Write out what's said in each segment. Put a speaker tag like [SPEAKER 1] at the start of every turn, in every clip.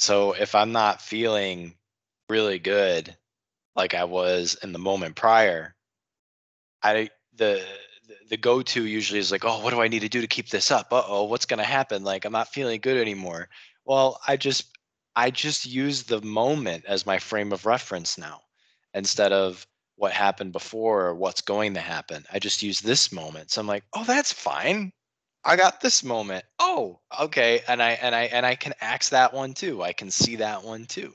[SPEAKER 1] So if I'm not feeling really good like I was in the moment prior, I the the go-to usually is like, oh, what do I need to do to keep this up? Uh-oh, what's gonna happen? Like I'm not feeling good anymore. Well, I just I just use the moment as my frame of reference now instead of what happened before or what's going to happen. I just use this moment. So I'm like, oh, that's fine. I got this moment. Oh, okay. And I and I and I can axe that one too. I can see that one too.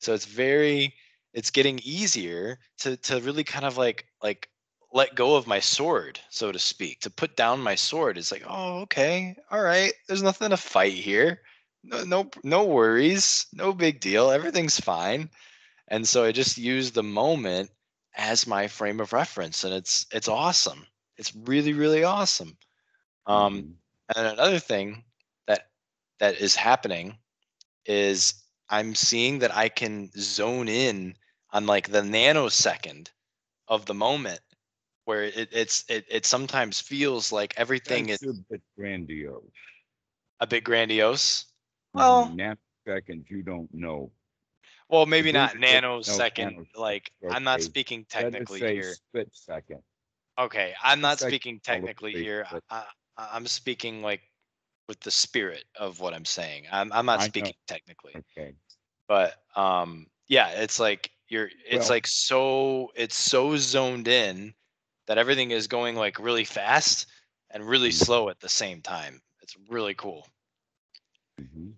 [SPEAKER 1] So it's very it's getting easier to to really kind of like like let go of my sword, so to speak. To put down my sword is like, oh, okay, all right. There's nothing to fight here. No, no, no worries. No big deal. Everything's fine. And so I just use the moment as my frame of reference, and it's it's awesome. It's really really awesome. Um,
[SPEAKER 2] Mhm.
[SPEAKER 1] and another thing that that is happening is I'm seeing that I can zone in on like the nanosecond of the moment where it, it's it, it sometimes feels like everything
[SPEAKER 2] That's
[SPEAKER 1] is
[SPEAKER 2] a bit grandiose.
[SPEAKER 1] a bit grandiose. Well,
[SPEAKER 2] Nanoseconds, you don't know.
[SPEAKER 1] well, maybe
[SPEAKER 2] big
[SPEAKER 1] not
[SPEAKER 2] is no,
[SPEAKER 1] nanosecond.
[SPEAKER 2] nanosecond,
[SPEAKER 1] Like I'm not
[SPEAKER 2] okay.
[SPEAKER 1] speaking
[SPEAKER 2] Let us
[SPEAKER 1] technically
[SPEAKER 2] say
[SPEAKER 1] here.
[SPEAKER 2] split second.
[SPEAKER 1] Okay, I'm not
[SPEAKER 2] second
[SPEAKER 1] speaking technically here. I, I, I'm speaking like with the spirit of what I'm saying. I'm I'm not
[SPEAKER 2] I know.
[SPEAKER 1] speaking technically.
[SPEAKER 2] Okay.
[SPEAKER 1] but um yeah it's like you're it's
[SPEAKER 2] Well-
[SPEAKER 1] like so it's so zoned in that everything is going like really fast and really
[SPEAKER 2] Mhm.
[SPEAKER 1] slow at the same time it's really cool
[SPEAKER 2] Mhm.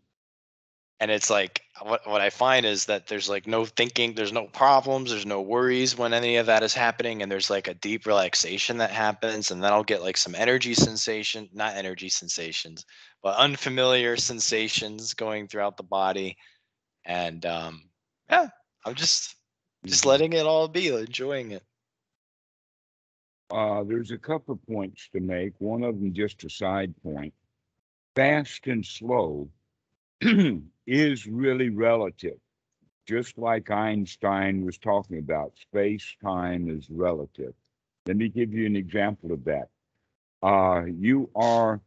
[SPEAKER 1] And it's like what what i find is that there's like no thinking there's no problems there's no worries when any of that is happening and there's like a deep relaxation that happens and then i'll get like some energy sensation not energy sensations but unfamiliar sensations going throughout the body and um yeah i'm just just
[SPEAKER 2] Mhm.
[SPEAKER 1] letting it all be enjoying it
[SPEAKER 2] Uh, there's a couple of points to make. One of them just a side point. Fast and slow is really relative. Just like Einstein was talking about, space time is relative. Let me give you an example of that. Uh, you are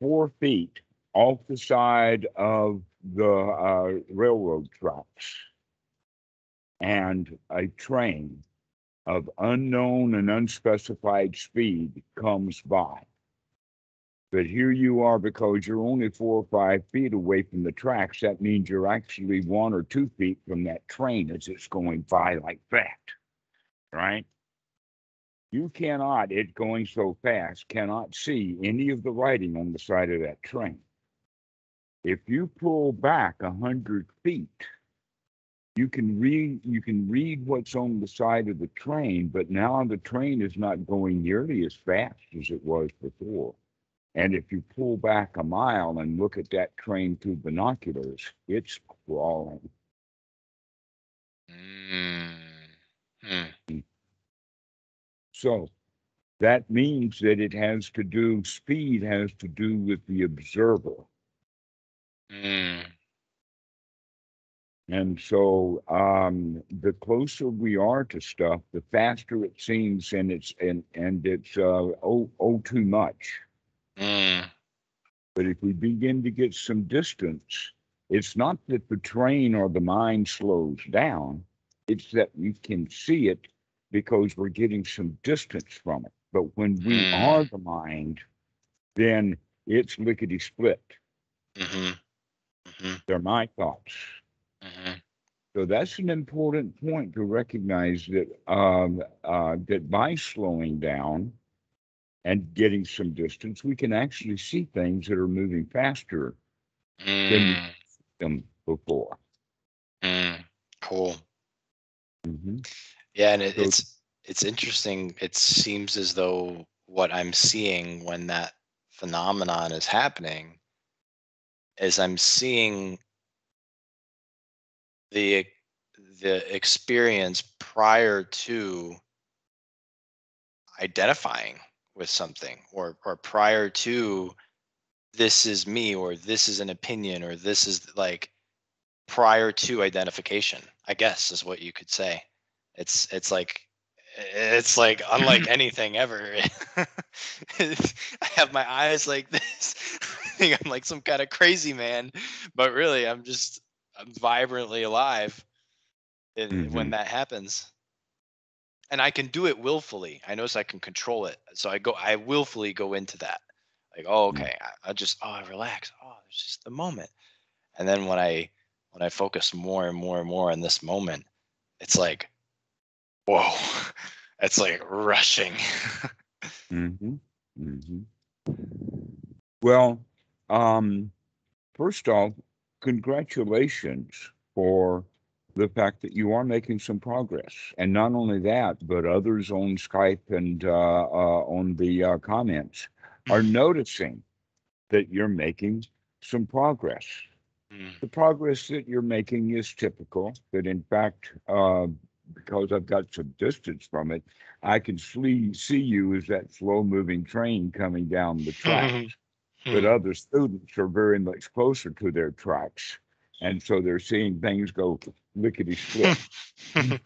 [SPEAKER 2] four feet off the side of the uh, railroad tracks, and a train of unknown and unspecified speed comes by. But here you are because you're only four or five feet away from the tracks. That means you're actually one or two feet from that train as it's going by like that. Right? You cannot, it going so fast, cannot see any of the writing on the side of that train. If you pull back a hundred feet, you can read you can read what's on the side of the train, but now the train is not going nearly as fast as it was before. And if you pull back a mile and look at that train through binoculars, it's crawling.
[SPEAKER 1] mm. Hmm.
[SPEAKER 2] So that means that it has to do, speed has to do with the observer.
[SPEAKER 1] Mm.
[SPEAKER 2] And so um, the closer we are to stuff, the faster it seems, and it's and and it's uh, oh oh too much.
[SPEAKER 1] Mm.
[SPEAKER 2] But if we begin to get some distance, it's not that the train or the mind slows down; it's that we can see it because we're getting some distance from it. But when we
[SPEAKER 1] Mm.
[SPEAKER 2] are the mind, then it's lickety split.
[SPEAKER 1] Mm-hmm. Mm-hmm.
[SPEAKER 2] They're my thoughts.
[SPEAKER 1] Mm-hmm.
[SPEAKER 2] So that's an important point to recognize that um, uh, that by slowing down and getting some distance, we can actually see things that are moving faster
[SPEAKER 1] Mm.
[SPEAKER 2] than before.
[SPEAKER 1] Mm. Cool.
[SPEAKER 2] hmm
[SPEAKER 1] Yeah, and it,
[SPEAKER 2] So-
[SPEAKER 1] it's it's interesting. It seems as though what I'm seeing when that phenomenon is happening is I'm seeing the the experience prior to identifying with something or or prior to this is me or this is an opinion or this is like prior to identification i guess is what you could say. It's it's like it's like unlike anything ever. I have my eyes like this. I think i'm like some kind of crazy man but really i'm just I'm vibrantly alive in, when
[SPEAKER 2] mm-hmm.
[SPEAKER 1] that happens. And I can do it willfully. I notice I can control it. So I go, I willfully go into that. Like, oh,
[SPEAKER 2] Mm.
[SPEAKER 1] okay. I, I just, oh, I relax. Oh, it's just the moment. And then when I, when I focus more and more and more on this moment, it's like, whoa, it's like rushing.
[SPEAKER 2] Mm-hmm. Mm-hmm. Well, um, first off, congratulations for the fact that you are making some progress. And not only that, but others on Skype and uh, uh, on the uh, comments are noticing that you're making some progress.
[SPEAKER 1] Mm,
[SPEAKER 2] The progress that you're making is typical, that in fact, uh, because I've got some distance from it, I can see, see you as that slow moving train coming down the tracks. but
[SPEAKER 1] Hmm.
[SPEAKER 2] other students are very much closer to their tracks. And so they're seeing things go lickety split.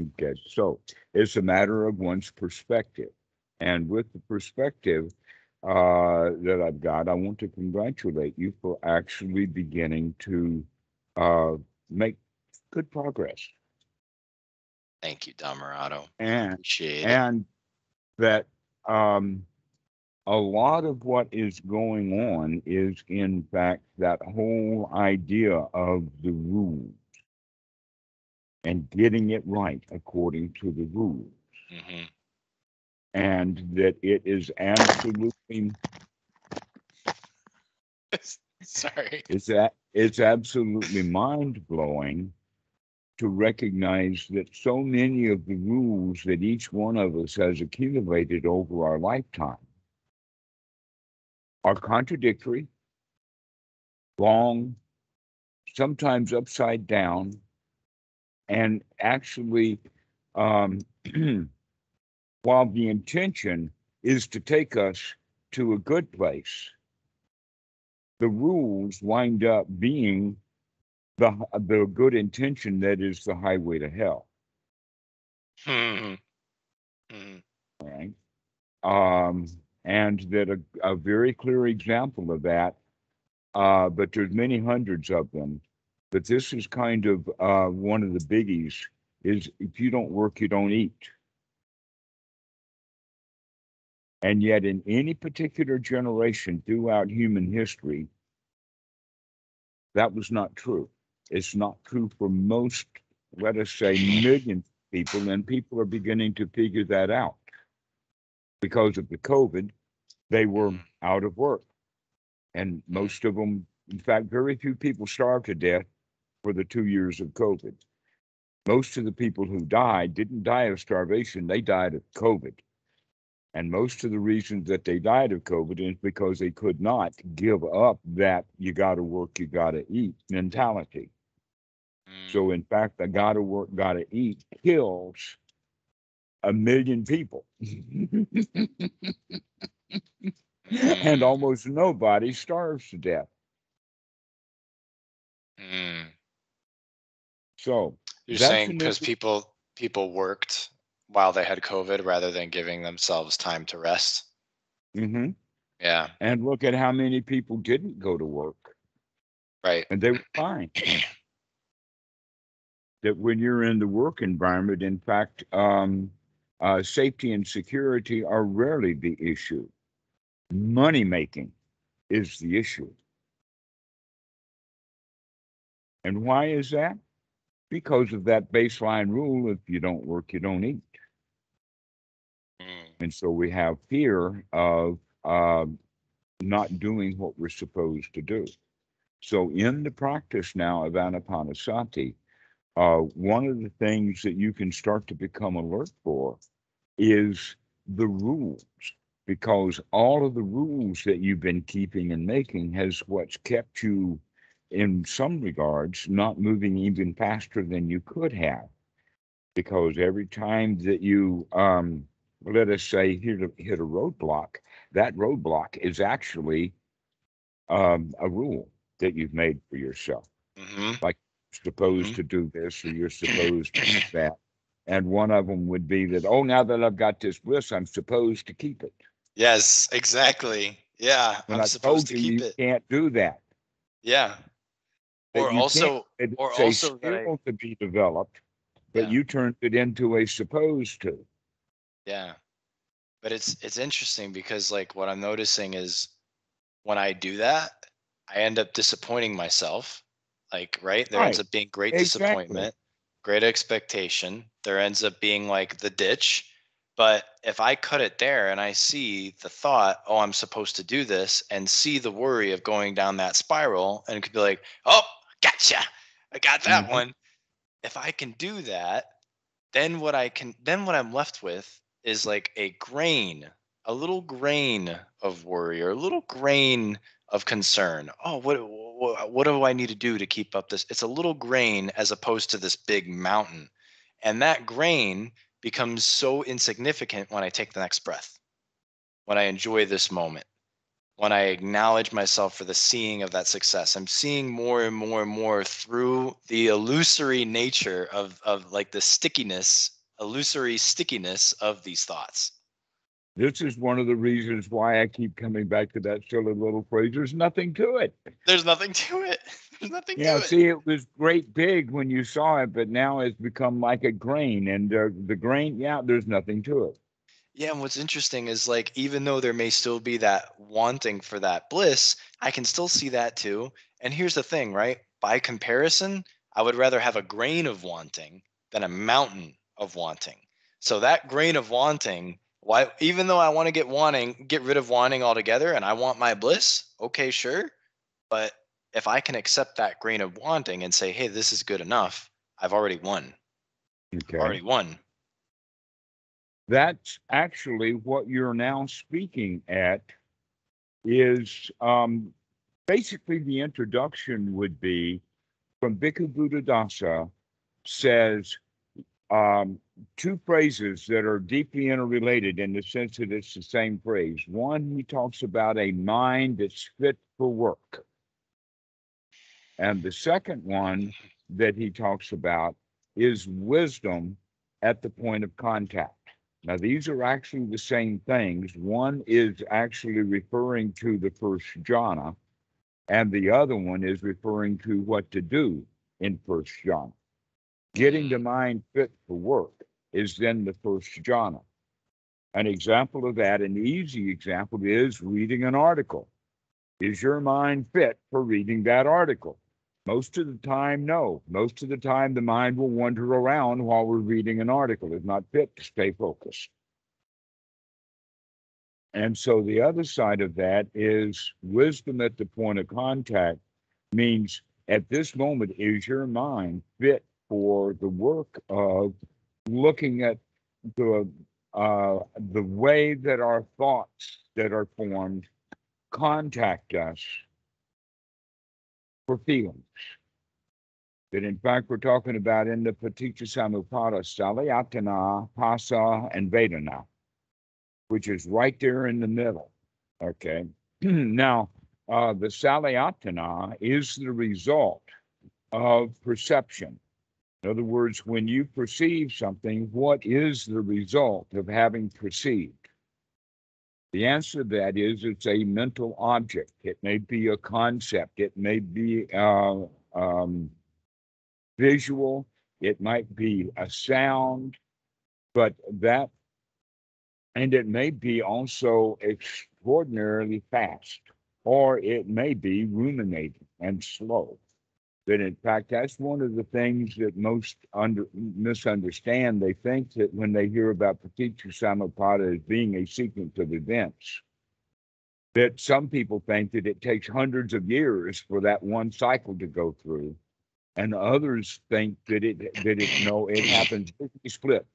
[SPEAKER 2] Okay, so it's a matter of one's perspective. And with the perspective uh, that I've got, I want to congratulate you for actually beginning to uh, make good progress.
[SPEAKER 1] Thank you, Dhammarato.
[SPEAKER 2] And
[SPEAKER 1] Appreciate it.
[SPEAKER 2] and that um, a lot of what is going on is, in fact, that whole idea of the rules and getting it right according to the rules.
[SPEAKER 1] Mhm.
[SPEAKER 2] and that it is absolutely
[SPEAKER 1] Sorry.
[SPEAKER 2] it's that it's absolutely mind blowing to recognize that so many of the rules that each one of us has accumulated over our lifetime are contradictory, wrong, sometimes upside down, and actually, um, while the intention is to take us to a good place, the rules wind up being the the good intention that is the highway to hell.
[SPEAKER 1] Hmm. Hmm.
[SPEAKER 2] Right. Um, and that a, a very clear example of that, uh, but there's many hundreds of them. But this is kind of uh, one of the biggies is if you don't work, you don't eat. And yet, in any particular generation throughout human history, that was not true. It's not true for most, let us say, millions of people, and people are beginning to figure that out. Because of the COVID, they were
[SPEAKER 1] Mhm.
[SPEAKER 2] out of work. And most of them, in fact, very few people starved to death for the two years of COVID. Most of the people who died didn't die of starvation, they died of COVID. And most of the reasons that they died of COVID is because they could not give up that you got to work, you got to eat mentality. So, in fact, the got to work, got to eat kills a million people. and
[SPEAKER 1] Hmm.
[SPEAKER 2] almost nobody starves to death.
[SPEAKER 1] Hmm.
[SPEAKER 2] So,
[SPEAKER 1] You're saying because people people worked while they had COVID rather than giving themselves time to rest.
[SPEAKER 2] mhm.
[SPEAKER 1] Yeah.
[SPEAKER 2] and look at how many people didn't go to work
[SPEAKER 1] Right.
[SPEAKER 2] and they were fine. that when you're in the work environment, in fact, um, uh, safety and security are rarely the issue. Money making is the issue. And why is that? Because of that baseline rule if you don't work, you don't eat.
[SPEAKER 1] Hmm.
[SPEAKER 2] And so we have fear of uh, not doing what we're supposed to do. So in the practice now of Anapanasati, uh, one of the things that you can start to become alert for is the rules, because all of the rules that you've been keeping and making has what's kept you, in some regards, not moving even faster than you could have. Because every time that you, um, let us say, hit a, hit a roadblock, that roadblock is actually um, a rule that you've made for yourself
[SPEAKER 1] hmm
[SPEAKER 2] supposed
[SPEAKER 1] Mhm.
[SPEAKER 2] to do this or you're supposed to do that. And one of them would be that, oh, now that I've got this bliss, I'm supposed to keep it.
[SPEAKER 1] Yes, exactly. Yeah.
[SPEAKER 2] When
[SPEAKER 1] I'm
[SPEAKER 2] I
[SPEAKER 1] supposed
[SPEAKER 2] told
[SPEAKER 1] to keep
[SPEAKER 2] you
[SPEAKER 1] it.
[SPEAKER 2] can't do that.
[SPEAKER 1] Yeah. Or also,
[SPEAKER 2] It's
[SPEAKER 1] or also that I-
[SPEAKER 2] to be developed, but
[SPEAKER 1] Yeah.
[SPEAKER 2] you turned it into a supposed to.
[SPEAKER 1] yeah. But it's it's interesting because like what I'm noticing is when I do that, I end up disappointing myself. Like, right? There ends up being great
[SPEAKER 2] Exactly.
[SPEAKER 1] disappointment, great expectation. There ends up being like the ditch. But if I cut it there and I see the thought, oh, I'm supposed to do this, and see the worry of going down that spiral, and it could be like, oh, gotcha. I got that
[SPEAKER 2] Mhm.
[SPEAKER 1] one. If I can do that, then what I can then what I'm left with is like a grain, a little grain of worry or a little grain of concern. Oh, what what, what do I need to do to keep up this? It's a little grain as opposed to this big mountain. And that grain becomes so insignificant when I take the next breath. When I enjoy this moment. When I acknowledge myself for the seeing of that success. I'm seeing more and more and more through the illusory nature of of like the stickiness, illusory stickiness of these thoughts.
[SPEAKER 2] This is one of the reasons why I keep coming back to that silly little phrase. There's nothing to it.
[SPEAKER 1] There's nothing to it. There's nothing
[SPEAKER 2] Yeah,
[SPEAKER 1] to it.
[SPEAKER 2] see, it was great big when you saw it, but now it's become like a grain. And uh, the grain, yeah, there's nothing to it.
[SPEAKER 1] Yeah, and what's interesting is like even though there may still be that wanting for that bliss, I can still see that too. And here's the thing, right? By comparison, I would rather have a grain of wanting than a mountain of wanting. So that grain of wanting, why even though I want to get wanting, get rid of wanting altogether and I want my bliss, okay, sure. But if I can accept that grain of wanting and say, "Hey, this is good enough," I've already won.
[SPEAKER 2] Okay.
[SPEAKER 1] Already won.
[SPEAKER 2] That's actually what you're now speaking at is um, basically the introduction would be from Bhikkhu Buddhadasa says um, two phrases that are deeply interrelated in the sense that it's the same phrase. One, he talks about a mind that's fit for work. And the second one that he talks about is wisdom at the point of contact. Now, these are actually the same things. One is actually referring to the first jhana, and the other one is referring to what to do in first jhana. Getting the mind fit for work is then the first jhana. An example of that, an easy example, is reading an article. Is your mind fit for reading that article? Most of the time, no. Most of the time, the mind will wander around while we're reading an article. It's not fit to stay focused. And so the other side of that is wisdom at the point of contact means at this moment, is your mind fit for the work of looking at the uh, the way that our thoughts that are formed contact us for feelings. That in fact we're talking about in the Paticca Samuppada, Salayatana, Phassa, and Vedana, which is right there in the middle. Okay. now, uh, the Salayatana is the result of perception. In other words, when you perceive something, what is the result of having perceived? The answer to that is it's a mental object. It may be a concept. It may be uh, um, visual. It might be a sound, but that, and it may be also extraordinarily fast, or it may be ruminating and slow. That in fact, that's one of the things that most under, misunderstand. They think that when they hear about Paticca Samuppada as being a sequence of events, that some people think that it takes hundreds of years for that one cycle to go through, and others think that it that it no, it happens split,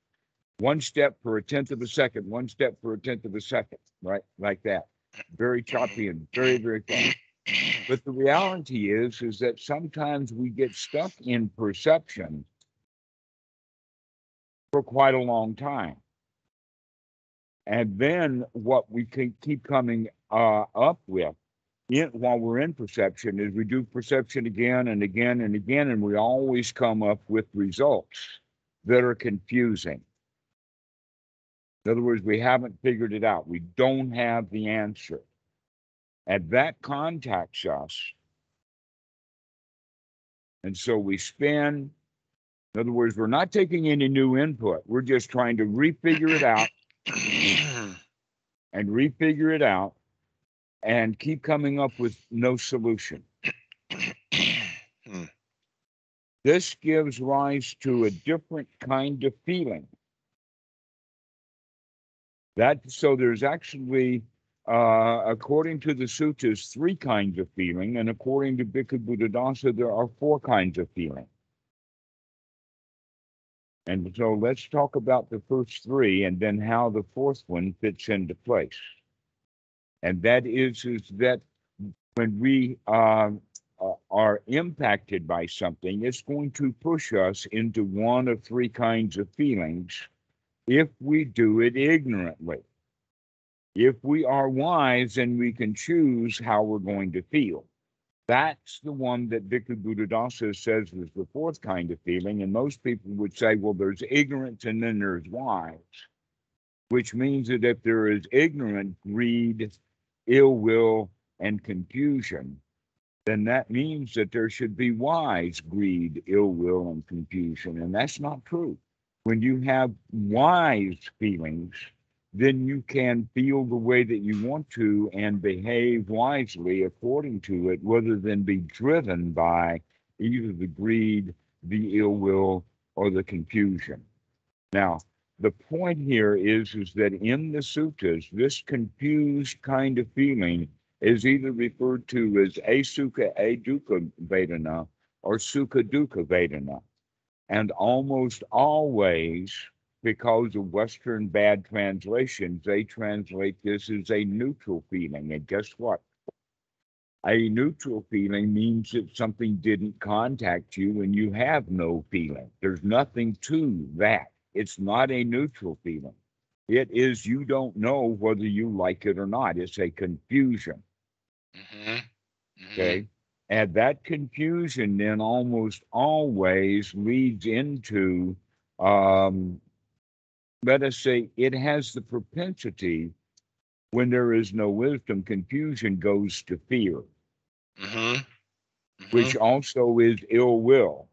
[SPEAKER 2] one step for a tenth of a second, one step for a tenth of a second, right, like that, very choppy and very very fast. But the reality is, is that sometimes we get stuck in perception for quite a long time. And then what we can keep coming uh, up with in, while we're in perception is we do perception again and again and again, and we always come up with results that are confusing. In other words, we haven't figured it out. We don't have the answer. And that contacts us And so we spin. In other words, we're not taking any new input. We're just trying to refigure it out and refigure it out and keep coming up with no solution. This gives rise to a different kind of feeling. That so there's actually, uh, according to the sutras, three kinds of feeling, and according to Bhikkhu Buddhadasa, there are four kinds of feeling. And so let's talk about the first three and then how the fourth one fits into place. And that is, is that when we uh, are impacted by something, it's going to push us into one of three kinds of feelings if we do it ignorantly. If we are wise, then we can choose how we're going to feel. That's the one that Bhikkhu Buddhadasa says is the fourth kind of feeling. And most people would say, well, there's ignorance and then there's wise, which means that if there is ignorant, greed, ill will, and confusion, then that means that there should be wise greed, ill will, and confusion. And that's not true. When you have wise feelings, then you can feel the way that you want to and behave wisely according to it, rather than be driven by either the greed, the ill will, or the confusion. Now, the point here is, is that in the suttas, this confused kind of feeling is either referred to as asukha adukkha vedana or sukha dukkha vedana. And almost always, because of Western bad translations, they translate this as a neutral feeling. And guess what? A neutral feeling means that something didn't contact you and you have no feeling. There's nothing to that. It's not a neutral feeling. It is you don't know whether you like it or not. It's a confusion.
[SPEAKER 1] Mhm. Mhm.
[SPEAKER 2] Okay. And that confusion then almost always leads into, um, let us say, it has the propensity when there is no wisdom, confusion goes to fear,
[SPEAKER 1] Mhm.
[SPEAKER 2] which also is ill will.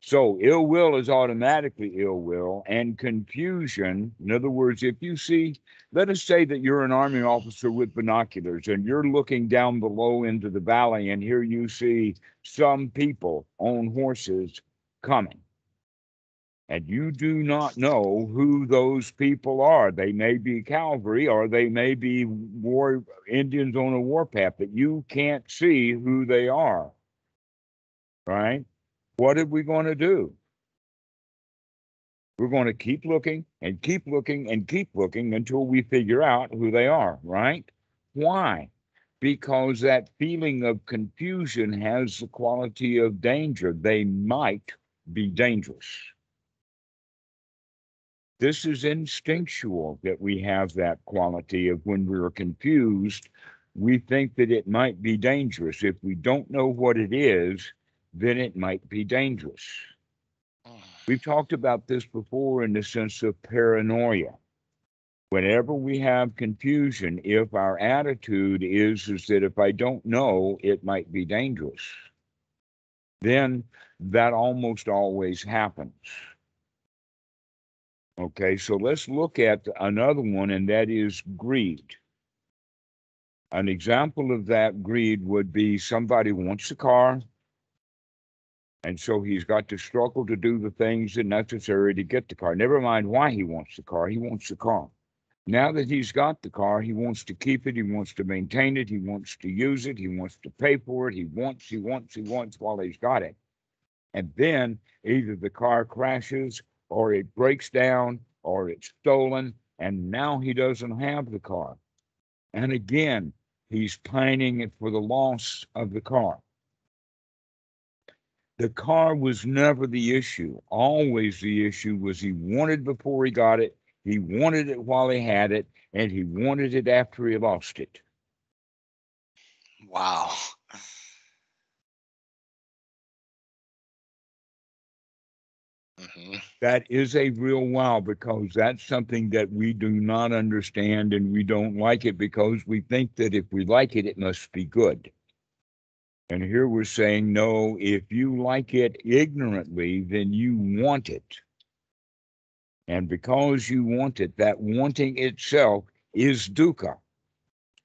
[SPEAKER 2] So ill will is automatically ill will, and confusion. In other words, if you see, let us say that you're an army officer with binoculars and you're looking down below into the valley, and here you see some people on horses coming. And you do not know who those people are. They may be cavalry or they may be war Indians on a warpath, but you can't see who they are. Right? what are we going to do? We're going to keep looking and keep looking and keep looking until we figure out who they are, right? Why? Because that feeling of confusion has the quality of danger. They might be dangerous. This is instinctual that we have that quality of when we're confused, we think that it might be dangerous. If we don't know what it is, then it might be dangerous. Ah. We've talked about this before in the sense of paranoia. Whenever we have confusion, if our attitude is, is that if I don't know, it might be dangerous, then that almost always happens. Okay, so let's look at another one, and that is greed. An example of that greed would be somebody wants a car, and so he's got to struggle to do the things that necessary to get the car. Never mind why he wants the car, he wants the car. Now that he's got the car, he wants to keep it, he wants to maintain it, he wants to use it, he wants to pay for it, he wants, he wants, he wants while he's got it. And then either the car crashes or it breaks down or it's stolen, and now he doesn't have the car. And again, he's pining it for the loss of the car. The car was never the issue. Always the issue was he wanted before he got it, he wanted it while he had it, and he wanted it after he lost it.
[SPEAKER 1] Wow. Hmm
[SPEAKER 2] That is a real wow because that's something that we do not understand and we don't like it because we think that if we like it, it must be good. And here we're saying, no, if you like it ignorantly, then you want it. And because you want it, that wanting itself is dukkha.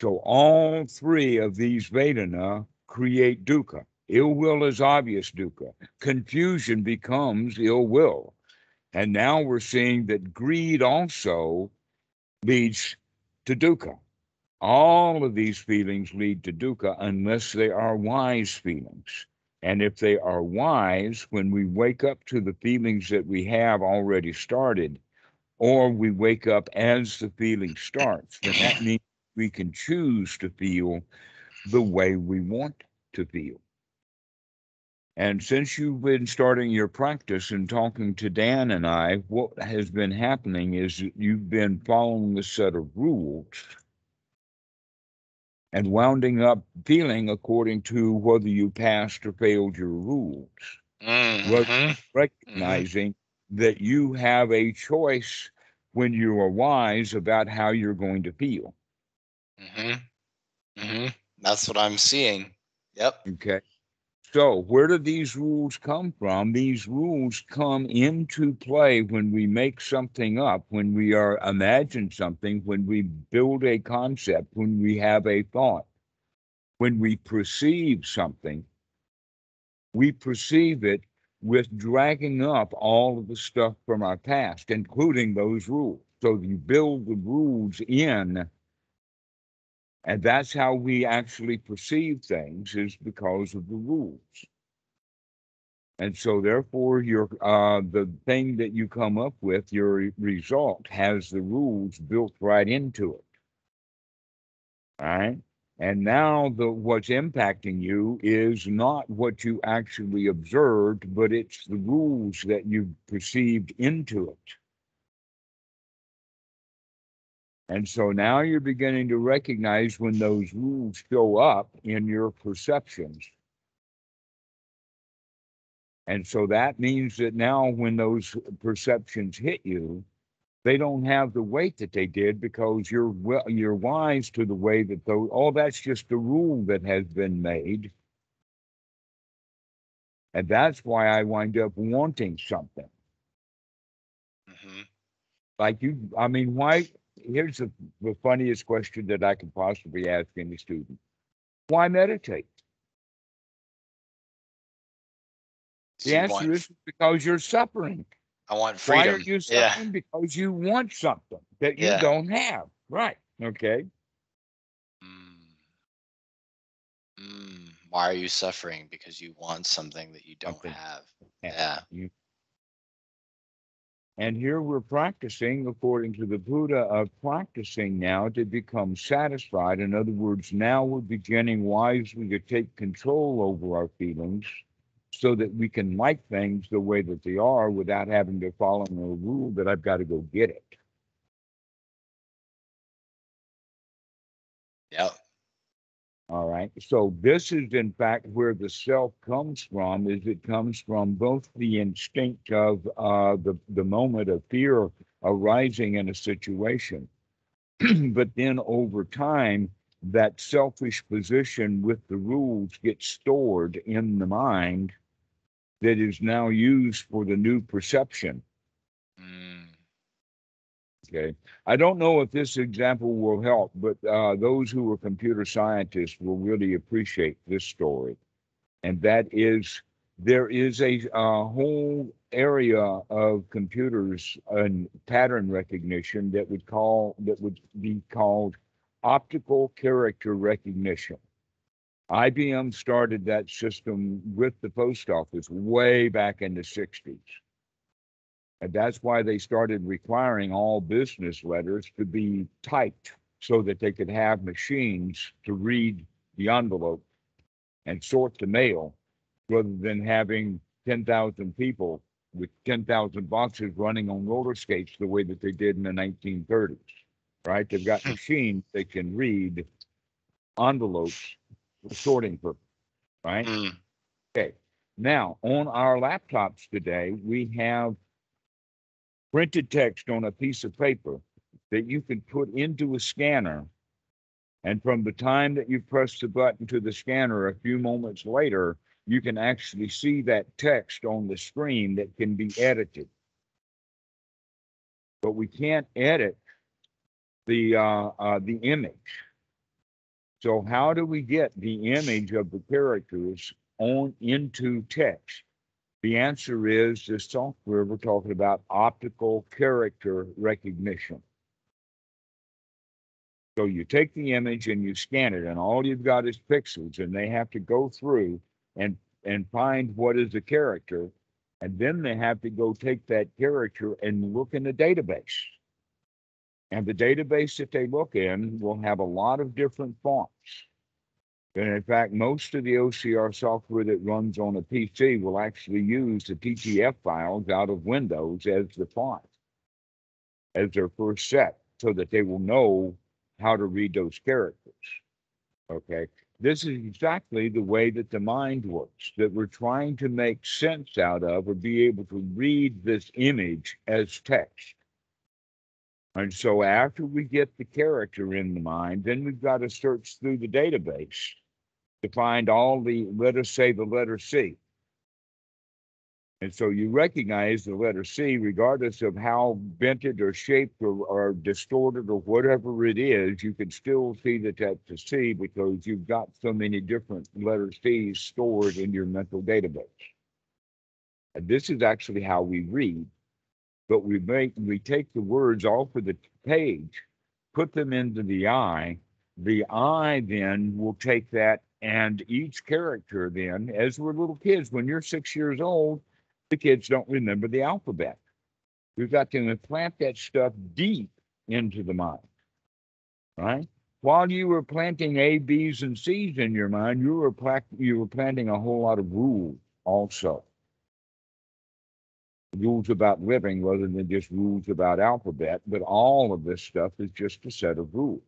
[SPEAKER 2] So all three of these Vedana create dukkha. Ill will is obvious dukkha. Confusion becomes ill will. And now we're seeing that greed also leads to dukkha. All of these feelings lead to dukkha unless they are wise feelings. And if they are wise, when we wake up to the feelings that we have already started, or we wake up as the feeling starts, then that means we can choose to feel the way we want to feel. And since you've been starting your practice and talking to Dan and I, what has been happening is that you've been following a set of rules and wounding up feeling according to whether you passed or failed your rules.
[SPEAKER 1] Mhm.
[SPEAKER 2] Recognizing that you have a choice when you are wise about how you're going to feel.
[SPEAKER 1] Mhm. Mhm. That's what I'm seeing. Yep.
[SPEAKER 2] Okay. So, where do these rules come from? These rules come into play when we make something up, when we are imagine something, when we build a concept, when we have a thought, when we perceive something. We perceive it with dragging up all of the stuff from our past, including those rules. So you build the rules in and that's how we actually perceive things is because of the rules. And so therefore your uh, the thing that you come up with, your result has the rules built right into it. All right. And now the what's impacting you is not what you actually observed, but it's the rules that you perceived into it. And so now you're beginning to recognize when those rules show up in your perceptions. And so that means that now when those perceptions hit you, they don't have the weight that they did because you're well, you're wise to the way that those oh that's just a rule that has been made. And that's why I wind up wanting something.
[SPEAKER 1] Mhm.
[SPEAKER 2] Like you, I mean, why here's the, the funniest question that I could possibly ask any student. Why meditate? The
[SPEAKER 1] you
[SPEAKER 2] answer
[SPEAKER 1] want-
[SPEAKER 2] is because you're suffering.
[SPEAKER 1] I want freedom.
[SPEAKER 2] Why are you
[SPEAKER 1] yeah.
[SPEAKER 2] suffering? Because you want something that you
[SPEAKER 1] Yeah.
[SPEAKER 2] don't have. Right. Okay.
[SPEAKER 1] Mm. Mm. Why are you suffering? Because you want something that you don't
[SPEAKER 2] Something.
[SPEAKER 1] have.
[SPEAKER 2] Yeah.
[SPEAKER 1] Yeah.
[SPEAKER 2] And here we're practicing, according to the Buddha, of practicing now to become satisfied. In other words, now we're beginning wisely to take control over our feelings so that we can like things the way that they are without having to follow a rule that I've got to go get it.
[SPEAKER 1] Yep.
[SPEAKER 2] All right. So this is in fact where the self comes from, is it comes from both the instinct of uh, the, the moment of fear arising in a situation, but then over time, that selfish position with the rules gets stored in the mind that is now used for the new perception.
[SPEAKER 1] Mm.
[SPEAKER 2] Okay. I don't know if this example will help, but uh, those who are computer scientists will really appreciate this story. And that is there is a, uh whole area of computers and pattern recognition that would call that would be called optical character recognition. IBM started that system with the post office way back in the 60s. And that's why they started requiring all business letters to be typed so that they could have machines to read the envelope and sort the mail rather than having 10,000 people with 10,000 boxes running on roller skates the way that they did in the 1930s. Right? They've got machines that can read envelopes for sorting purpose. Right?
[SPEAKER 1] Mm.
[SPEAKER 2] Okay. Now, on our laptops today, we have printed text on a piece of paper that you can put into a scanner And from the time that you press the button to the scanner, a few moments later, you can actually see that text on the screen that can be edited. But we can't edit the uh, uh, the image. So how do we get the image of the characters on into text? The answer is the software we're talking about optical character recognition. So you take the image and you scan it, and all you've got is pixels, and they have to go through and and find what is the character, and then they have to go take that character and look in the database. And the database that they look in will have a lot of different fonts. And in fact, most of the OCR software that runs on a PC will actually use the TTF files out of Windows as the font, as their first set, so that they will know how to read those characters. Okay. This is exactly the way that the mind works, that we're trying to make sense out of or be able to read this image as text. And so after we get the character in the mind, then we've got to search through the database to find all the, let us say, the letter C. And so you recognize the letter C, regardless of how bented or shaped or, or distorted or whatever it is, you can still see that that's a C because you've got so many different letter C's stored in your mental database. And this is actually how we read but we make we take the words off of the page, put them into the eye. The eye then will take that, and each character then, as we're little kids, when you're six years old, the kids don't remember the alphabet. We've got to implant that stuff deep into the mind, right? While you were planting A, B's, and C's in your mind, you were pla- you were planting a whole lot of rules also rules about living rather than just rules about alphabet, but all of this stuff is just a set of rules.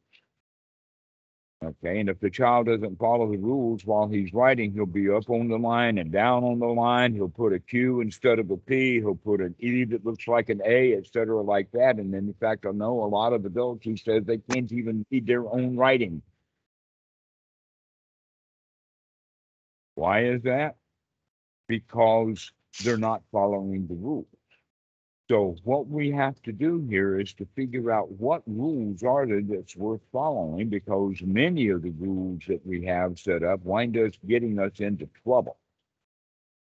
[SPEAKER 2] Okay, and if the child doesn't follow the rules while he's writing, he'll be up on the line and down on the line. He'll put a Q instead of a P. He'll put an E that looks like an A, etc., like that. And then, in fact, I know a lot of adults who says they can't even read their own writing. Why is that? Because they're not following the rules. So what we have to do here is to figure out what rules are there that's worth following because many of the rules that we have set up wind up getting us into trouble.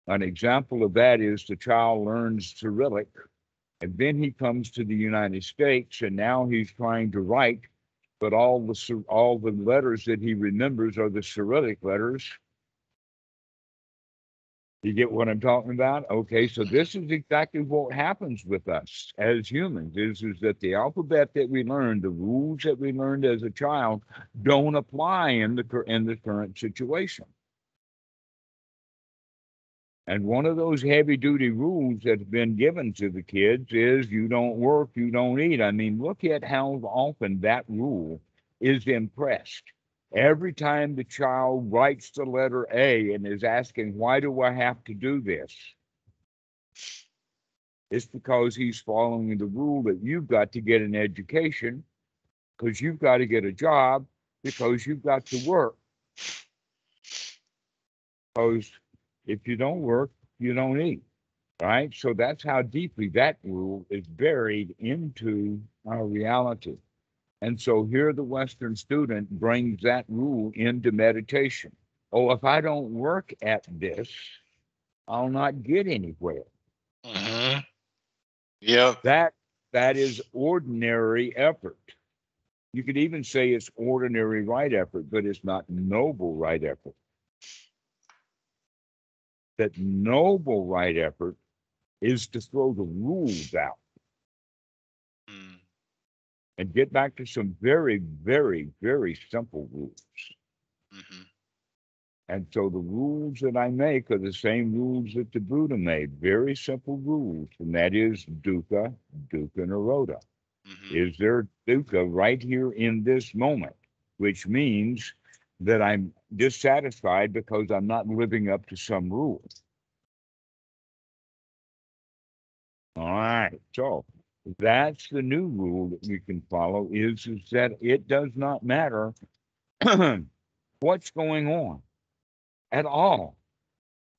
[SPEAKER 2] An example of that is the child learns Cyrillic and then he comes to the United States and now he's trying to write, but all the all the letters that he remembers are the Cyrillic letters you get what I'm talking about? Okay, so this is exactly what happens with us as humans is, is that the alphabet that we learned, the rules that we learned as a child, don't apply in the in the current situation. And one of those heavy duty rules that's been given to the kids is you don't work, you don't eat. I mean, look at how often that rule is impressed Every time the child writes the letter A and is asking, why do I have to do this? It's because he's following the rule that you've got to get an education, because you've got to get a job, because you've got to work. Because if you don't work, you don't eat. Right? So that's how deeply that rule is buried into our reality. And so here the Western student brings that rule into meditation. Oh, if I don't work at this, I'll not get anywhere.
[SPEAKER 1] Mm-hmm. Yep.
[SPEAKER 2] That that is ordinary effort. You could even say it's ordinary right effort, but it's not noble right effort. That noble right effort is to throw the rules out and get back to some very, very, very simple rules. Mm-hmm. And so the rules that I make are the same rules that the Buddha made, very simple rules, and that is dukkha, dukkha nirodha. Mm-hmm. Is there dukkha right here in this moment, which means that I'm dissatisfied because I'm not living up to some rule. All right, so that's the new rule that we can follow is, is that it does not matter what's going on at all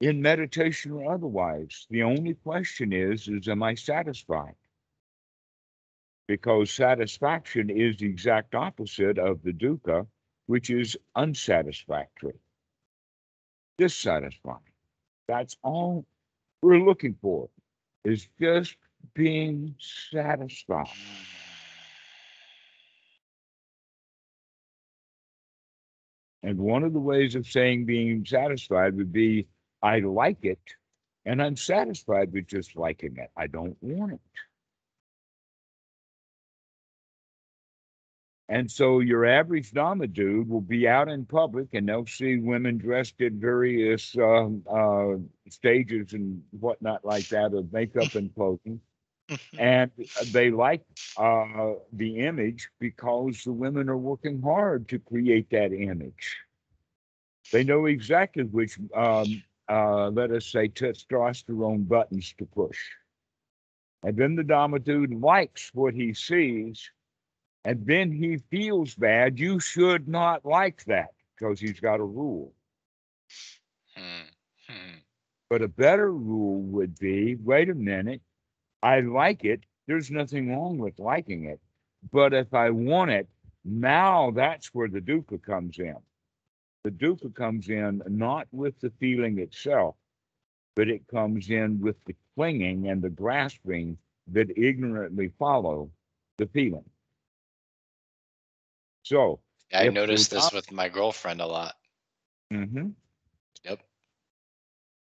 [SPEAKER 2] in meditation or otherwise. The only question is, is am I satisfied? Because satisfaction is the exact opposite of the dukkha, which is unsatisfactory, dissatisfying. That's all we're looking for is just being satisfied. And one of the ways of saying being satisfied would be, I like it, and I'm satisfied with just liking it. I don't want it. And so your average Dhamma dude will be out in public and they'll see women dressed in various uh, uh, stages and whatnot like that of makeup and clothing. And they like uh, the image because the women are working hard to create that image. They know exactly which, um, uh, let us say, testosterone buttons to push. And then the Dhamma dude likes what he sees and then he feels bad, you should not like that because he's got a rule. Hmm. Hmm. But a better rule would be wait a minute, I like it. There's nothing wrong with liking it. But if I want it, now that's where the dukkha comes in. The dukkha comes in not with the feeling itself, but it comes in with the clinging and the grasping that ignorantly follow the feeling. So.
[SPEAKER 1] I noticed this with my girlfriend a lot.
[SPEAKER 2] Mm-hmm.
[SPEAKER 1] Yep.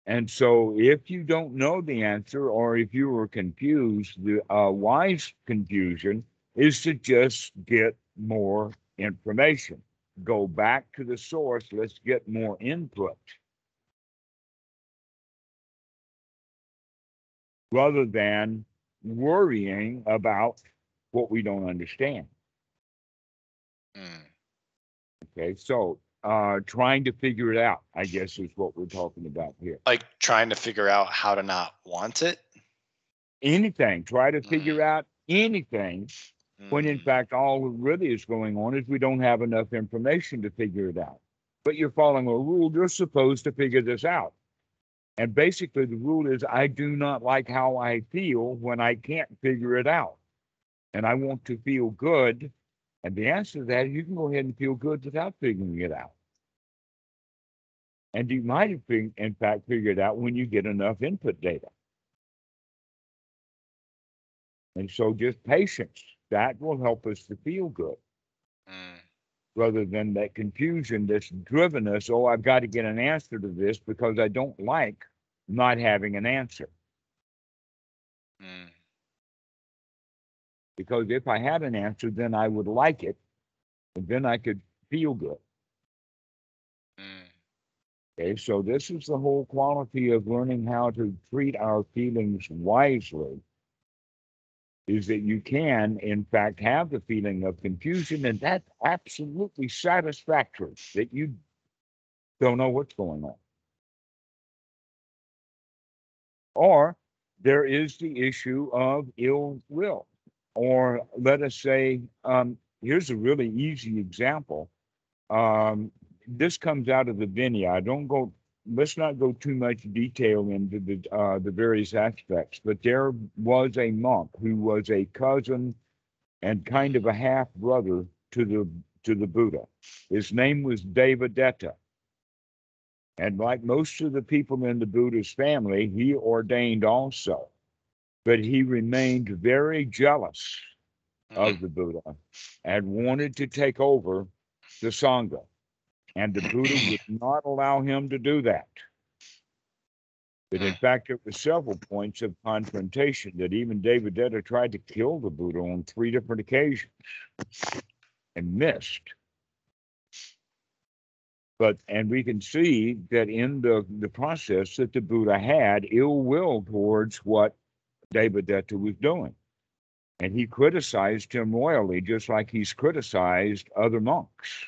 [SPEAKER 2] And so if you don't know the answer or if you were confused, the uh, wise confusion is to just get more information. Go back to the source. Let's get more input. Rather than worrying about what we don't understand.
[SPEAKER 1] Mm.
[SPEAKER 2] Okay, so uh, trying to figure it out, I guess, is what we're talking about here.
[SPEAKER 1] Like trying to figure out how to not want it.
[SPEAKER 2] Anything, try to figure mm. out anything mm. when in mm. fact all really is going on is we don't have enough information to figure it out. But you're following a rule, you're supposed to figure this out. And basically, the rule is I do not like how I feel when I can't figure it out. And I want to feel good and the answer to that is you can go ahead and feel good without figuring it out. And you might have, in fact, figured out when you get enough input data. And so just patience, that will help us to feel good. Mm. Rather than that confusion that's driven us, oh, I've got to get an answer to this because I don't like not having an answer. Mm. Because if I had an answer, then I would like it, and then I could feel good. Okay, so this is the whole quality of learning how to treat our feelings wisely. Is that you can, in fact, have the feeling of confusion, and that's absolutely satisfactory that you don't know what's going on. Or there is the issue of ill will. Or let us say, um, here's a really easy example. Um, this comes out of the Vinaya. I don't go. Let's not go too much detail into the uh, the various aspects. But there was a monk who was a cousin and kind of a half brother to the to the Buddha. His name was Devadatta. And like most of the people in the Buddha's family, he ordained also but he remained very jealous of mm-hmm. the Buddha and wanted to take over the Sangha. And the Buddha would not allow him to do that. But in fact, it was several points of confrontation that even Devadatta tried to kill the Buddha on three different occasions and missed. But and we can see that in the, the process that the Buddha had ill will towards what Devadatta was doing. And he criticized him royally, just like he's criticized other monks.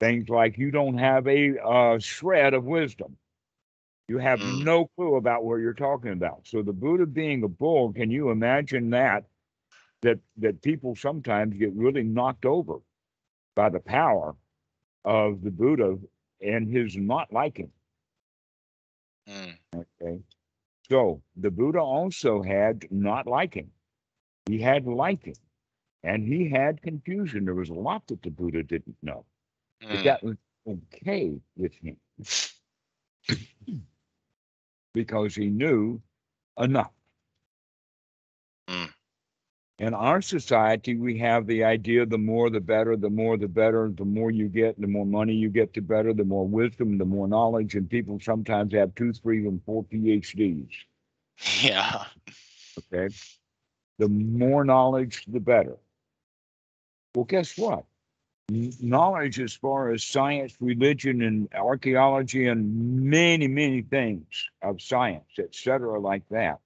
[SPEAKER 2] Things like you don't have a uh, shred of wisdom. You have mm. no clue about what you're talking about. So the Buddha being a bull, can you imagine that? That that people sometimes get really knocked over by the power of the Buddha and his not liking.
[SPEAKER 1] Mm.
[SPEAKER 2] Okay. So the Buddha also had not liking. He had liking and he had confusion. There was a lot that the Buddha didn't know,
[SPEAKER 1] Mm.
[SPEAKER 2] that was okay with him because he knew enough.
[SPEAKER 1] Mm.
[SPEAKER 2] In our society, we have the idea the more the better, the more the better, the more you get, the more money you get, the better, the more wisdom, the more knowledge. And people sometimes have two, three, and four PhDs.
[SPEAKER 1] Yeah.
[SPEAKER 2] Okay. The more knowledge, the better. Well, guess what? Knowledge, as far as science, religion, and archaeology, and many, many things of science, etc., like that,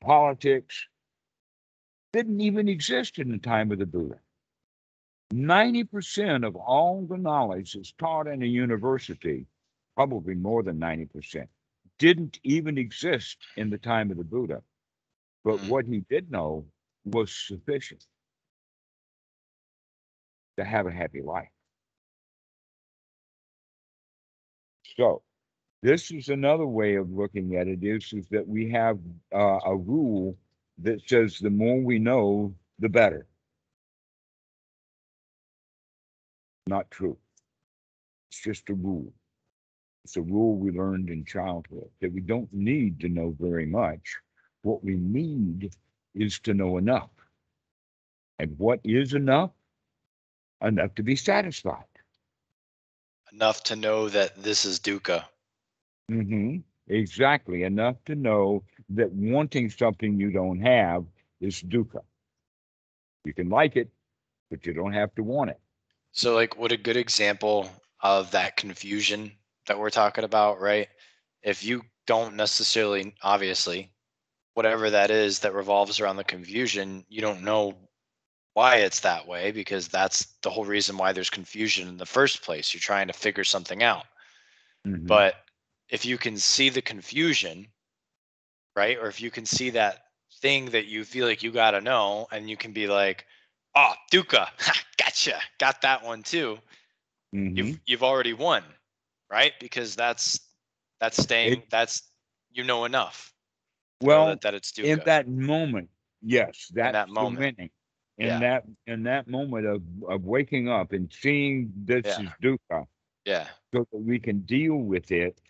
[SPEAKER 2] politics, didn't even exist in the time of the Buddha. 90% of all the knowledge that's taught in a university, probably more than 90%, didn't even exist in the time of the Buddha. But
[SPEAKER 1] Mm.
[SPEAKER 2] what he did know was sufficient to have a happy life. So, this is another way of looking at it is, is that we have uh, a rule that says the more we know, the better. Not true. It's just a rule. It's a rule we learned in childhood that we don't need to know very much. What we need is to know enough. And what is enough? Enough to be satisfied.
[SPEAKER 1] Enough to know that this is dukkha.
[SPEAKER 2] hmm Exactly. Enough to know that wanting something you don't have is dukkha. You can like it, but you don't have to want it.
[SPEAKER 1] So, like, what a good example of that confusion that we're talking about, right? If you don't necessarily, obviously, whatever that is that revolves around the confusion, you don't know why it's that way because that's the whole reason why there's confusion in the first place. You're trying to figure something out.
[SPEAKER 2] Mhm.
[SPEAKER 1] But if you can see the confusion, right? Or if you can see that thing that you feel like you got to know and you can be like, oh, dukkha, ha, gotcha, got that one too
[SPEAKER 2] Mhm.
[SPEAKER 1] you've you've already won, right? Because that's that's staying
[SPEAKER 2] It-
[SPEAKER 1] that's you know enough. to know
[SPEAKER 2] well,
[SPEAKER 1] that, that it's
[SPEAKER 2] in that moment, yes, that's
[SPEAKER 1] that moment.
[SPEAKER 2] winning. In
[SPEAKER 1] Yeah.
[SPEAKER 2] that in that moment of, of waking up and seeing this
[SPEAKER 1] Yeah.
[SPEAKER 2] is dukkha,
[SPEAKER 1] yeah.
[SPEAKER 2] so that we can deal with it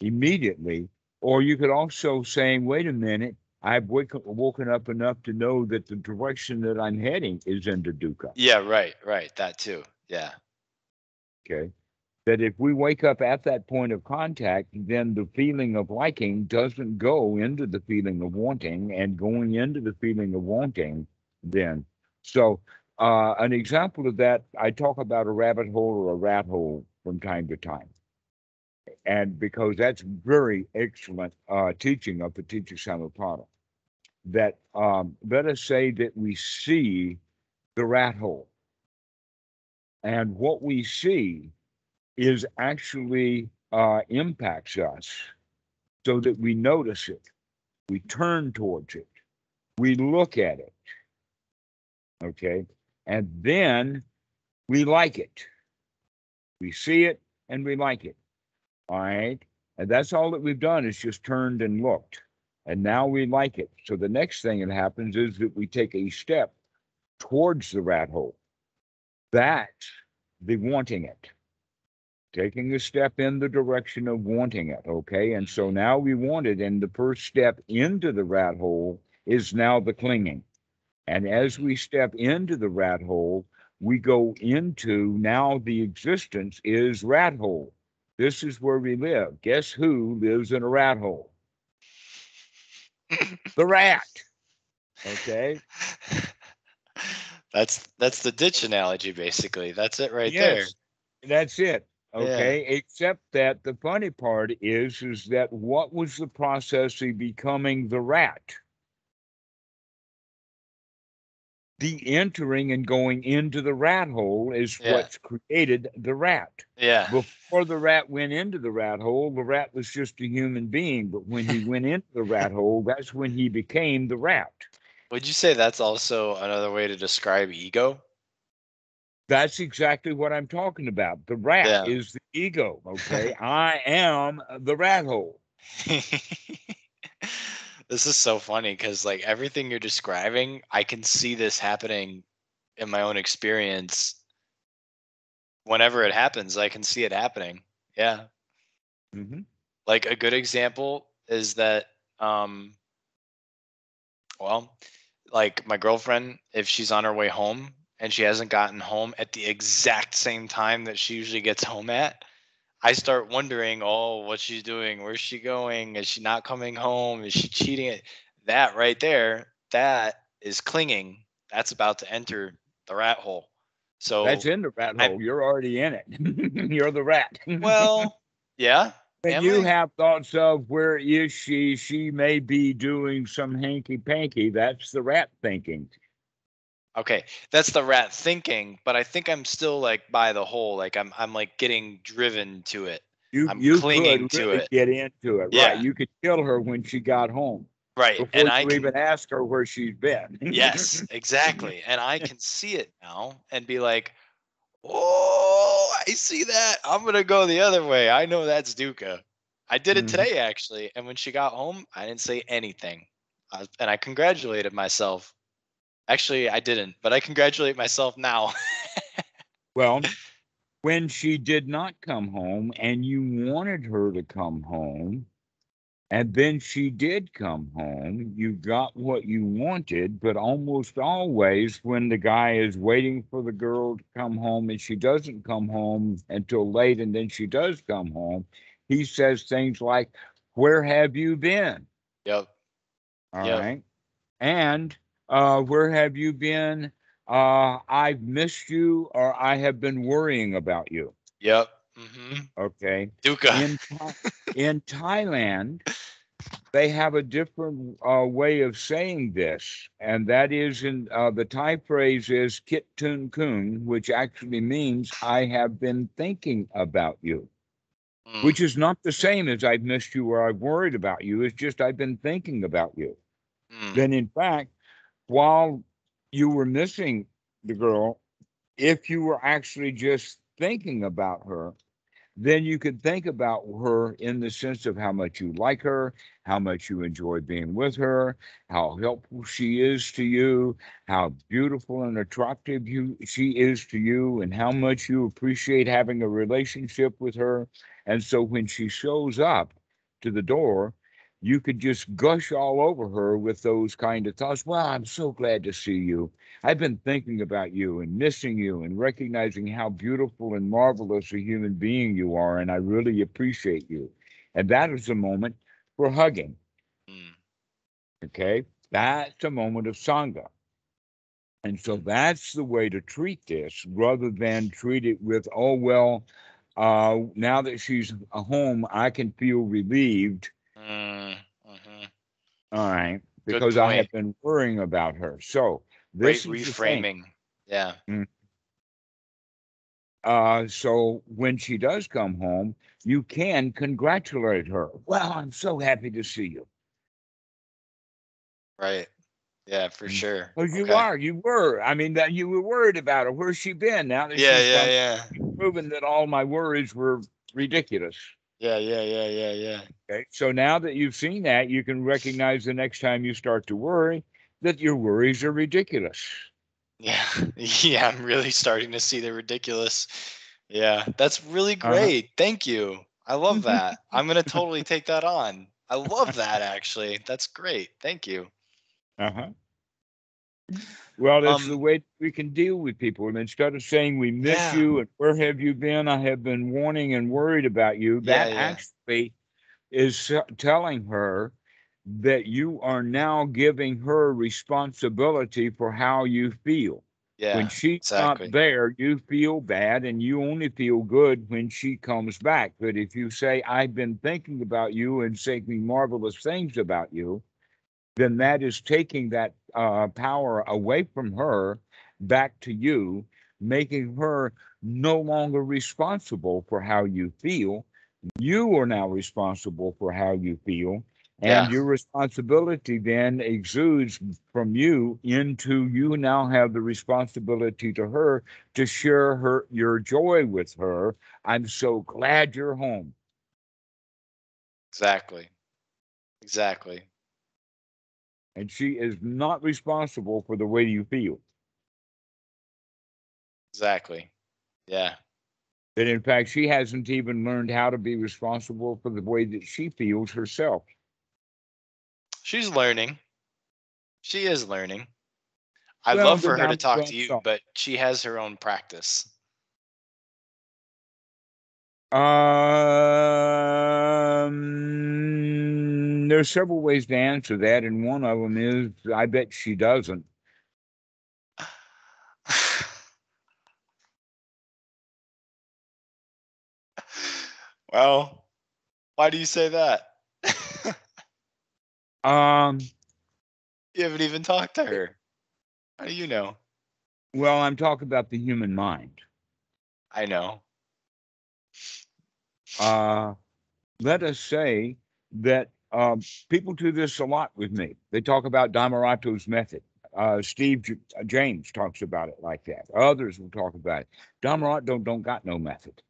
[SPEAKER 2] immediately. Or you could also say, wait a minute, I've wake, woken up enough to know that the direction that I'm heading is into dukkha.
[SPEAKER 1] Yeah, right, right. That too. Yeah.
[SPEAKER 2] Okay. That if we wake up at that point of contact, then the feeling of liking doesn't go into the feeling of wanting, and going into the feeling of wanting, then. So, uh, an example of that, I talk about a rabbit hole or a rat hole from time to time. And because that's very excellent uh, teaching of the paticca samuppada. That um, let us say that we see the rat hole. And what we see is actually uh, impacts us so that we notice it, we turn towards it, we look at it. Okay. And then we like it. We see it and we like it. All right. And that's all that we've done is just turned and looked. And now we like it. So the next thing that happens is that we take a step towards the rat hole. That's the wanting it taking a step in the direction of wanting it. Okay. And so now we want it. And the first step into the rat hole is now the clinging. And as we step into the rat hole, we go into now the existence is rat hole. This is where we live. Guess who lives in a rat hole? The rat. Okay.
[SPEAKER 1] that's that's the ditch analogy basically. That's it right
[SPEAKER 2] yes, That's it.
[SPEAKER 1] Yeah.
[SPEAKER 2] Okay. Except that the funny part is, is that what was the process of becoming the rat? The entering and going into the rat hole is
[SPEAKER 1] Yeah.
[SPEAKER 2] what's created the rat.
[SPEAKER 1] Yeah.
[SPEAKER 2] Before the rat went into the rat hole, the rat was just a human being. But when he went into the rat hole, that's when he became the rat.
[SPEAKER 1] Would you say that's also another way to describe ego?
[SPEAKER 2] That's exactly what I'm talking about. The rat
[SPEAKER 1] Yeah.
[SPEAKER 2] is the ego. Okay. I am the rat hole.
[SPEAKER 1] this is so funny because like everything you're describing, I can see this happening in my own experience. Whenever it happens, I can see it happening. Yeah.
[SPEAKER 2] Mhm.
[SPEAKER 1] like a good example is that um well like my girlfriend if she's on her way home and she hasn't gotten home at the exact same time that she usually gets home at i start wondering oh what she's doing where's she going is she not coming home is she cheating that right there that is clinging that's about to enter the rat hole so
[SPEAKER 2] That's in the rat
[SPEAKER 1] I-
[SPEAKER 2] hole. You're already in it. You're the rat.
[SPEAKER 1] well yeah am
[SPEAKER 2] you
[SPEAKER 1] I?
[SPEAKER 2] have thoughts of where is she? She may be doing some hanky panky. That's the rat thinking.
[SPEAKER 1] Okay, that's the rat thinking, but I think I'm still like by the hole. Like I'm I'm like getting driven to it.
[SPEAKER 2] You
[SPEAKER 1] I'm
[SPEAKER 2] you
[SPEAKER 1] clinging
[SPEAKER 2] could
[SPEAKER 1] to
[SPEAKER 2] really
[SPEAKER 1] it.
[SPEAKER 2] get into it.
[SPEAKER 1] Yeah.
[SPEAKER 2] Right. You could kill her when she got home
[SPEAKER 1] Right.
[SPEAKER 2] before
[SPEAKER 1] And I can,
[SPEAKER 2] even ask her where she's been.
[SPEAKER 1] yes, exactly. And I can see it now and be like, "Oh, I see that. I'm going to go the other way. I know that's dukkha." I did it
[SPEAKER 2] Mhm.
[SPEAKER 1] today actually, and when she got home, I didn't say anything. I, and I congratulated myself. Actually, I didn't, but I congratulate myself now.
[SPEAKER 2] Well, when she did not come home and you wanted her to come home, and then she did come home, you got what you wanted, but almost always when the guy is waiting for the girl to come home and she doesn't come home until late and then she does come home, he says things like, Where have you been?
[SPEAKER 1] yep.
[SPEAKER 2] All
[SPEAKER 1] Yep.
[SPEAKER 2] right, And uh, where have you been? Uh, I've missed you or I have been worrying about you.
[SPEAKER 1] Yep. hmm
[SPEAKER 2] Okay.
[SPEAKER 1] dukkha.
[SPEAKER 2] In, in Thailand, they have a different uh, way of saying this, and that is in uh, the Thai phrase is "kit tun kung," which actually means "I have been thinking about you,"
[SPEAKER 1] Mm,
[SPEAKER 2] which is not the same as "I've missed you" or "I've worried about you." It's just "I've been thinking about you."
[SPEAKER 1] mm,
[SPEAKER 2] Then, in fact, while you were missing the girl, if you were actually just thinking about her, then you could think about her in the sense of how much you like her, how much you enjoy being with her, how helpful she is to you, how beautiful and attractive you she is to you, and how much you appreciate having a relationship with her. And so when she shows up to the door, you could just gush all over her with those kind of thoughts. Well, I'm so glad to see you. I've been thinking about you and missing you and recognizing how beautiful and marvelous a human being you are. And I really appreciate you. And that is a moment for hugging.
[SPEAKER 1] mm.
[SPEAKER 2] Okay. That's a moment of Sangha. And so that's the way to treat this rather than treat it with, oh, well, uh, now that she's home, I can feel relieved.
[SPEAKER 1] Mm.
[SPEAKER 2] All right. Because I have been worrying about her. So
[SPEAKER 1] Great
[SPEAKER 2] this is the thing.
[SPEAKER 1] reframing. Yeah.
[SPEAKER 2] Uh, so when she does come home, you can congratulate her. Well, I'm so happy to see you.
[SPEAKER 1] Right. Yeah, for
[SPEAKER 2] Mm.
[SPEAKER 1] sure.
[SPEAKER 2] Because you
[SPEAKER 1] Okay.
[SPEAKER 2] are, you were. I mean, that you were worried about her. Where's she been? Now that
[SPEAKER 1] Yeah,
[SPEAKER 2] she's
[SPEAKER 1] yeah, yeah.
[SPEAKER 2] proven that all my worries were ridiculous.
[SPEAKER 1] Yeah, yeah, yeah, yeah, yeah.
[SPEAKER 2] Okay. So now that you've seen that, you can recognize the next time you start to worry that your worries are ridiculous.
[SPEAKER 1] Yeah. Yeah, I'm really starting to see the ridiculous. Yeah, that's really
[SPEAKER 2] Uh-huh.
[SPEAKER 1] great. Thank you. I love that. I'm going to totally take that on. I love that actually. That's great. Thank you.
[SPEAKER 2] Uh-huh. Well, that's the
[SPEAKER 1] Um,
[SPEAKER 2] way we can deal with people. And instead of saying we miss
[SPEAKER 1] Yeah.
[SPEAKER 2] you and where have you been? I have been warning and worried about you. That
[SPEAKER 1] yeah.
[SPEAKER 2] actually is telling her that you are now giving her responsibility for how you feel.
[SPEAKER 1] Yeah.
[SPEAKER 2] when she's
[SPEAKER 1] exactly.
[SPEAKER 2] not there, you feel bad and you only feel good when she comes back. But if you say, I've been thinking about you and saying marvelous things about you, then that is taking that uh, power away from her back to you, making her no longer responsible for how you feel. You are now responsible for how you feel. And
[SPEAKER 1] Yeah.
[SPEAKER 2] your responsibility then exudes from you into you now have the responsibility to her to share her your joy with her. I'm so glad you're home.
[SPEAKER 1] Exactly. Exactly.
[SPEAKER 2] And she is not responsible for the way you feel.
[SPEAKER 1] Exactly. Yeah.
[SPEAKER 2] That in fact she hasn't even learned how to be responsible for the way that she feels herself.
[SPEAKER 1] She's learning. She is learning. I'd
[SPEAKER 2] Well,
[SPEAKER 1] love for her to talk to you,
[SPEAKER 2] so.
[SPEAKER 1] but she has her own practice.
[SPEAKER 2] Uh, Um, there's several ways to answer that, and one of them is I bet she doesn't.
[SPEAKER 1] well, why do you say that?
[SPEAKER 2] Um,
[SPEAKER 1] you haven't even talked to her. How do you know?
[SPEAKER 2] well, I'm talking about the human mind.
[SPEAKER 1] I know.
[SPEAKER 2] Uh, let us say that um, people do this a lot with me. They talk about Dhammarato's method. Uh, Steve J- James talks about it like that. Others will talk about it. Damarato don't, don't got no method.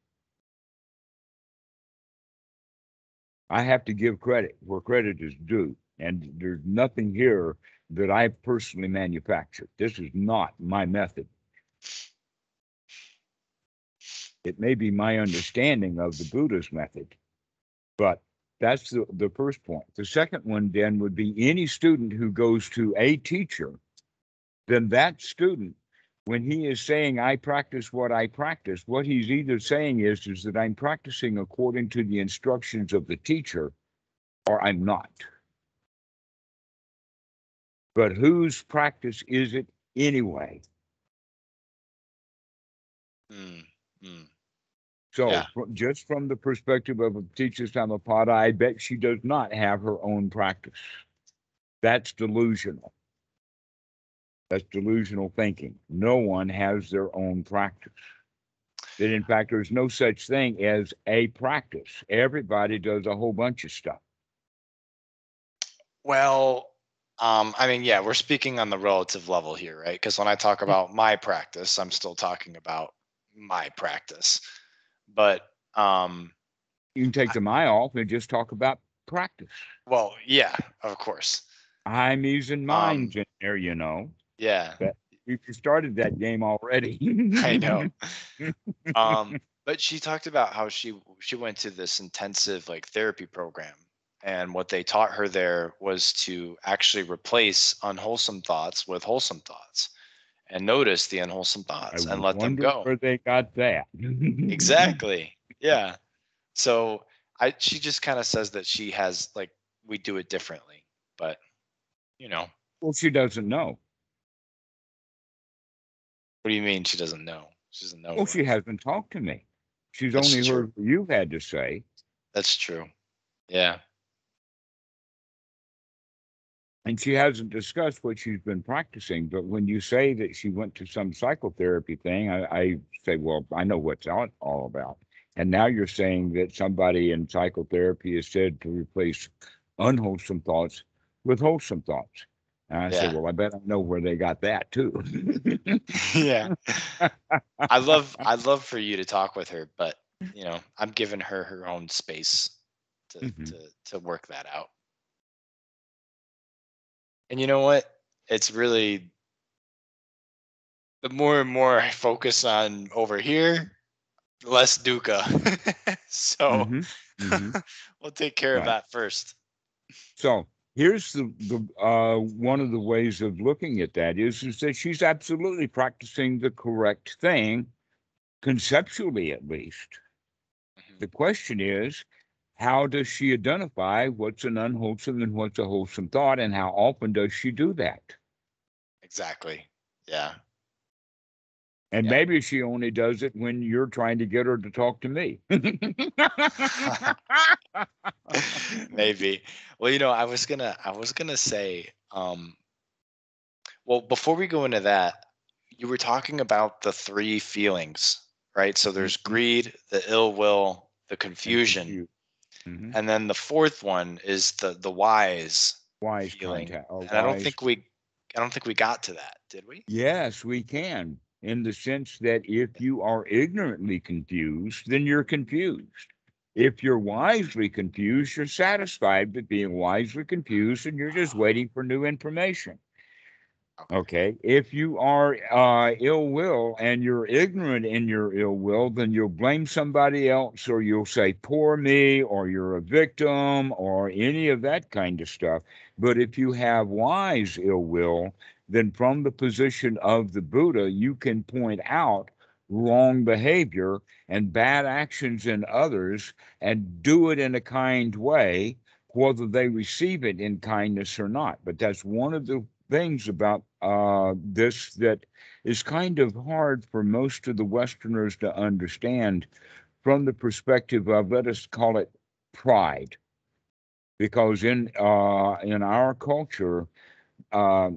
[SPEAKER 2] I have to give credit where credit is due. And there's nothing here that I personally manufactured. This is not my method. It may be my understanding of the Buddha's method, but that's the, the first point. The second one then would be any student who goes to a teacher, then that student, when he is saying, I practice what I practice, what he's either saying is, is that I'm practicing according to the instructions of the teacher or I'm not. But whose practice is it anyway?
[SPEAKER 1] Mm, mm.
[SPEAKER 2] So,
[SPEAKER 1] Yeah.
[SPEAKER 2] just from the perspective of a teacher's paticca samuppada, I bet she does not have her own practice. That's delusional. That's delusional thinking. No one has their own practice. That in fact, there's no such thing as a practice. Everybody does a whole bunch of stuff.
[SPEAKER 1] Well, um, I mean, yeah, we're speaking on the relative level here, right? Because when I talk about my practice, I'm still talking about my practice. But um,
[SPEAKER 2] You can take the my off and just talk about practice.
[SPEAKER 1] well, yeah, of course.
[SPEAKER 2] I'm using mine in there, you know.
[SPEAKER 1] Yeah,
[SPEAKER 2] You you started that game already.
[SPEAKER 1] I know. um, but she talked about how she she went to this intensive like therapy program, and what they taught her there was to actually replace unwholesome thoughts with wholesome thoughts, and notice the unwholesome thoughts
[SPEAKER 2] I
[SPEAKER 1] and let them go.
[SPEAKER 2] Where they got that.
[SPEAKER 1] exactly yeah so i she just kind of says that she has like we do it differently but you know
[SPEAKER 2] Well, she doesn't know.
[SPEAKER 1] what do you mean she doesn't know she doesn't know
[SPEAKER 2] Well, she hasn't talked to me. She's
[SPEAKER 1] That's
[SPEAKER 2] only
[SPEAKER 1] true.
[SPEAKER 2] heard what you've had to say.
[SPEAKER 1] that's true yeah
[SPEAKER 2] And she hasn't discussed what she's been practicing. But when you say that she went to some psychotherapy thing, I, I say, well, I know what's all, all about. And now you're saying that somebody in psychotherapy is said to replace unwholesome thoughts with wholesome thoughts. And I say,
[SPEAKER 1] Yeah.
[SPEAKER 2] well, I bet I know where they got that too.
[SPEAKER 1] yeah i love i'd love for you to talk with her but you know i'm giving her her own space to
[SPEAKER 2] Mhm.
[SPEAKER 1] to to work that out and you know what it's really the more and more i focus on over here less dukkha so
[SPEAKER 2] Mhm, mhm.
[SPEAKER 1] we'll take care of that first
[SPEAKER 2] So here's the, the uh, one of the ways of looking at that is is that she's absolutely practicing the correct thing, conceptually at least.
[SPEAKER 1] Mhm.
[SPEAKER 2] The question is, how does she identify what's an unwholesome and what's a wholesome thought, and how often does she do that?
[SPEAKER 1] exactly yeah
[SPEAKER 2] And
[SPEAKER 1] Yeah.
[SPEAKER 2] maybe she only does it when you're trying to get her to talk to me.
[SPEAKER 1] maybe well you know i was gonna i was gonna say um well before we go into that you were talking about the three feelings right so there's
[SPEAKER 2] Mhm.
[SPEAKER 1] greed the ill will the confusion
[SPEAKER 2] Mhm.
[SPEAKER 1] And then the fourth one is the the wise
[SPEAKER 2] Wise
[SPEAKER 1] feeling.
[SPEAKER 2] contact. a
[SPEAKER 1] And I don't think we I don't think we got to that, did we?
[SPEAKER 2] Yes, we can, in the sense that if you are ignorantly confused, then you're confused. If you're wisely confused, you're satisfied with being wisely confused and you're just waiting for new information. Okay. If you are uh, ill will and you're ignorant in your ill will, then you'll blame somebody else or you'll say, poor me, or you're a victim, or any of that kind of stuff. But if you have wise ill will, then from the position of the Buddha, you can point out wrong behavior and bad actions in others and do it in a kind way, whether they receive it in kindness or not. But that's one of the things about uh, this that is kind of hard for most of the Westerners to understand from the perspective of, let us call it pride. Because in uh, in our culture, uh,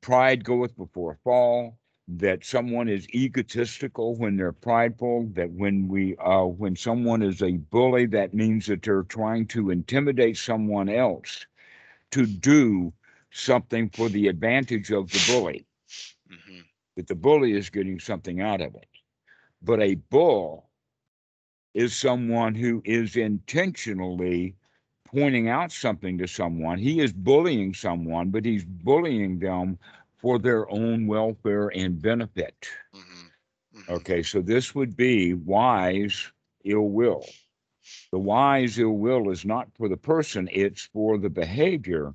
[SPEAKER 2] pride goeth before a fall that someone is egotistical when they're prideful that when we uh, when someone is a bully that means that they're trying to intimidate someone else to do something for the advantage of the bully.
[SPEAKER 1] Hmm
[SPEAKER 2] that the bully is getting something out of it. But a bull is someone who is intentionally pointing out something to someone. He is bullying someone but he's bullying them for their own welfare and benefit.
[SPEAKER 1] hmm
[SPEAKER 2] Okay, so this would be wise ill will. The wise ill will is not for the person, it's for the behavior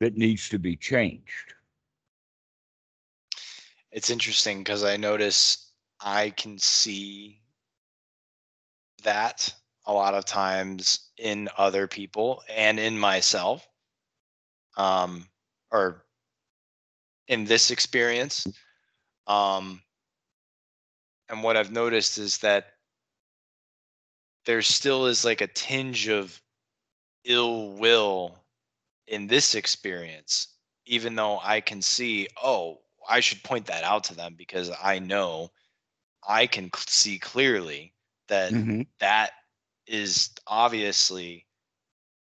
[SPEAKER 2] that needs to be changed.
[SPEAKER 1] It's interesting because I notice I can see that a lot of times in other people and in myself. Um, or in this experience. Um, and what I've noticed is that there still is like a tinge of ill will in this experience, even though I can see, oh, I should point that out to them because I know I can see clearly that
[SPEAKER 2] Mhm.
[SPEAKER 1] that is obviously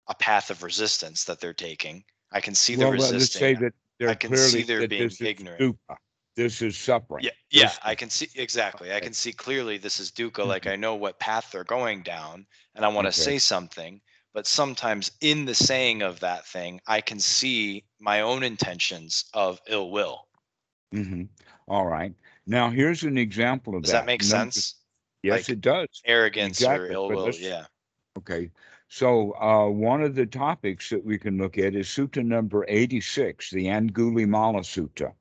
[SPEAKER 1] a path of resistance that they're taking. I can see the
[SPEAKER 2] Well, let's say that they're
[SPEAKER 1] can see they're being
[SPEAKER 2] this is
[SPEAKER 1] ignorant.
[SPEAKER 2] dukkha. This is suffering.
[SPEAKER 1] Yeah, yeah,
[SPEAKER 2] This-
[SPEAKER 1] I can see exactly. I can see clearly this is Dukkha. Like
[SPEAKER 2] Mhm.
[SPEAKER 1] I know what path they're going down, and I want to
[SPEAKER 2] Okay.
[SPEAKER 1] say something. But sometimes in the saying of that thing, I can see my own intentions of ill will.
[SPEAKER 2] Mhm. All right. Now here's an example of
[SPEAKER 1] Does
[SPEAKER 2] that.
[SPEAKER 1] Does that make sense?
[SPEAKER 2] Yes,
[SPEAKER 1] Like,
[SPEAKER 2] it does.
[SPEAKER 1] Arrogance
[SPEAKER 2] Exactly,
[SPEAKER 1] or ill will.
[SPEAKER 2] let's-
[SPEAKER 1] Yeah.
[SPEAKER 2] Okay, so uh, one of the topics that we can look at is Sutta number 86, the Angulimala Sutta.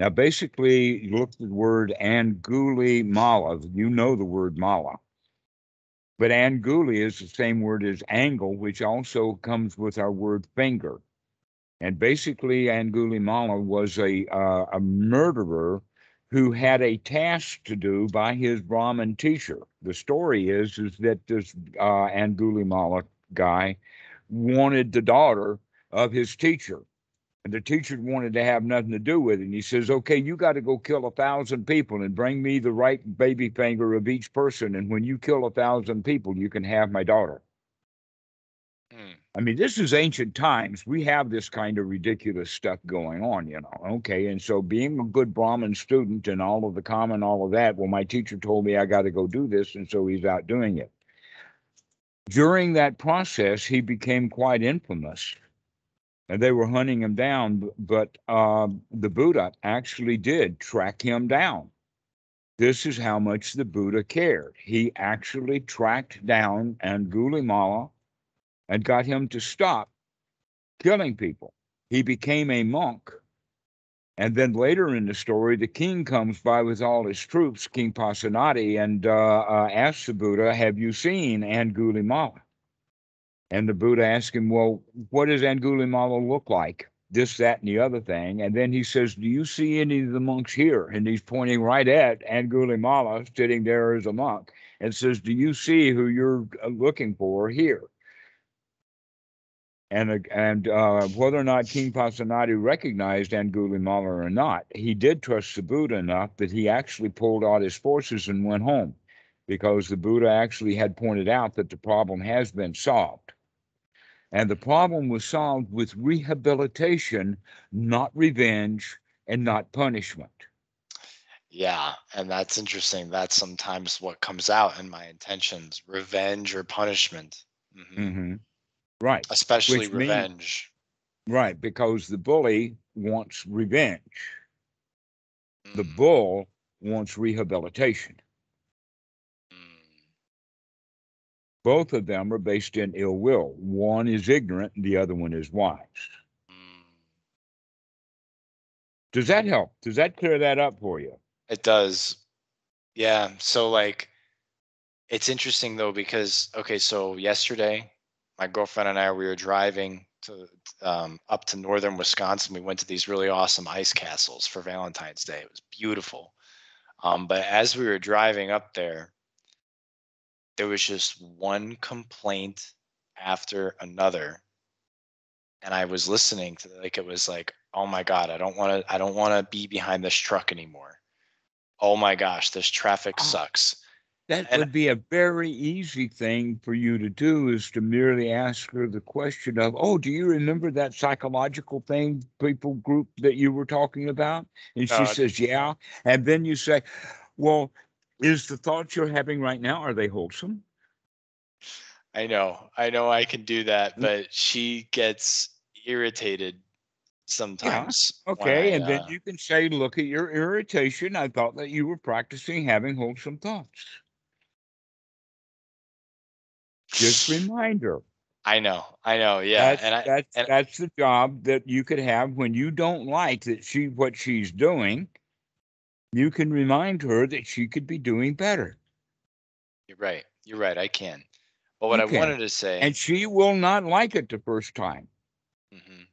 [SPEAKER 2] Now, basically, you look at the word Angulimala, you know the word mala. But Anguli is the same word as angle, which also comes with our word finger. And basically, Angulimala was a, uh, a murderer who had a task to do by his Brahmin teacher. The story is is that this uh, Angulimala guy wanted the daughter of his teacher, and the teacher wanted to have nothing to do with it. And he says, "Okay, you got to go kill a thousand people and bring me the right baby finger of each person, and when you kill a thousand people, you can have my daughter."
[SPEAKER 1] Hmm.
[SPEAKER 2] I mean, this is ancient times. We have this kind of ridiculous stuff going on, you know. Okay. And so being a good Brahmin student and all of the common, all of that, well, my teacher told me I got to go do this. And so he's out doing it. During that process, he became quite infamous. And they were hunting him down, but uh, the Buddha actually did track him down. This is how much the Buddha cared. He actually tracked down Angulimala and got him to stop killing people. He became a monk. And then later in the story, the king comes by with all his troops, King Pasenadi, and uh, uh, asks the Buddha, Have you seen Angulimala? And the Buddha asks him, Well, what does Angulimala look like? This, that, and the other thing. And then he says, Do you see any of the monks here? And he's pointing right at Angulimala sitting there as a monk and says, Do you see who you're uh, looking for here? and uh, and uh, whether or not King Pasenadi recognized Angulimala or not, he did trust the Buddha enough that he actually pulled out his forces and went home. because the Buddha actually had pointed out that the problem has been solved. And the problem was solved with rehabilitation, not revenge and not punishment.
[SPEAKER 1] Yeah, and that's interesting. That's sometimes what comes out in my intentions revenge or punishment. hmm
[SPEAKER 2] hmm Right,
[SPEAKER 1] Especially
[SPEAKER 2] Which means-
[SPEAKER 1] revenge.
[SPEAKER 2] right, because the bully wants revenge, the
[SPEAKER 1] Mm,
[SPEAKER 2] bull wants rehabilitation. Both of them are based in ill will. One is ignorant, and the other one is wise.
[SPEAKER 1] Mm.
[SPEAKER 2] Does that help? Does that clear that up for you?
[SPEAKER 1] It does. Yeah. So like it's interesting though because okay, so yesterday my girlfriend and I we were driving to um, up to northern Wisconsin. We went to these really awesome ice castles for Valentine's Day. It was beautiful. Um, but as we were driving up there, there was just one complaint after another. And I was listening to like it was like, oh my God, I don't want to I don't want to be behind this truck anymore oh my gosh, this traffic
[SPEAKER 2] Ah.
[SPEAKER 1] sucks.
[SPEAKER 2] That
[SPEAKER 1] And-
[SPEAKER 2] would be a very easy thing for you to do is to merely ask her the question of, oh, do you remember that psychological thing, people group that you were talking about? And she
[SPEAKER 1] Uh,
[SPEAKER 2] says, yeah. And then you say, well, is the thoughts you're having right now, are they wholesome?
[SPEAKER 1] I know, I know I can do that,
[SPEAKER 2] Mm.
[SPEAKER 1] but she gets irritated sometimes. when
[SPEAKER 2] Okay.
[SPEAKER 1] I,
[SPEAKER 2] and then
[SPEAKER 1] uh,
[SPEAKER 2] you can say, look at your irritation. I thought that you were practicing having wholesome thoughts. Just reminder.
[SPEAKER 1] I know, I know, yeah.
[SPEAKER 2] that's,
[SPEAKER 1] and I
[SPEAKER 2] that's
[SPEAKER 1] and-
[SPEAKER 2] that's the job that you could have when you don't like that she what she's doing. You can remind her that she could be doing better,
[SPEAKER 1] you're right. You're right. I can. But what
[SPEAKER 2] You
[SPEAKER 1] I
[SPEAKER 2] can.
[SPEAKER 1] wanted to say,
[SPEAKER 2] and she will not like it the first time.
[SPEAKER 1] Mhm.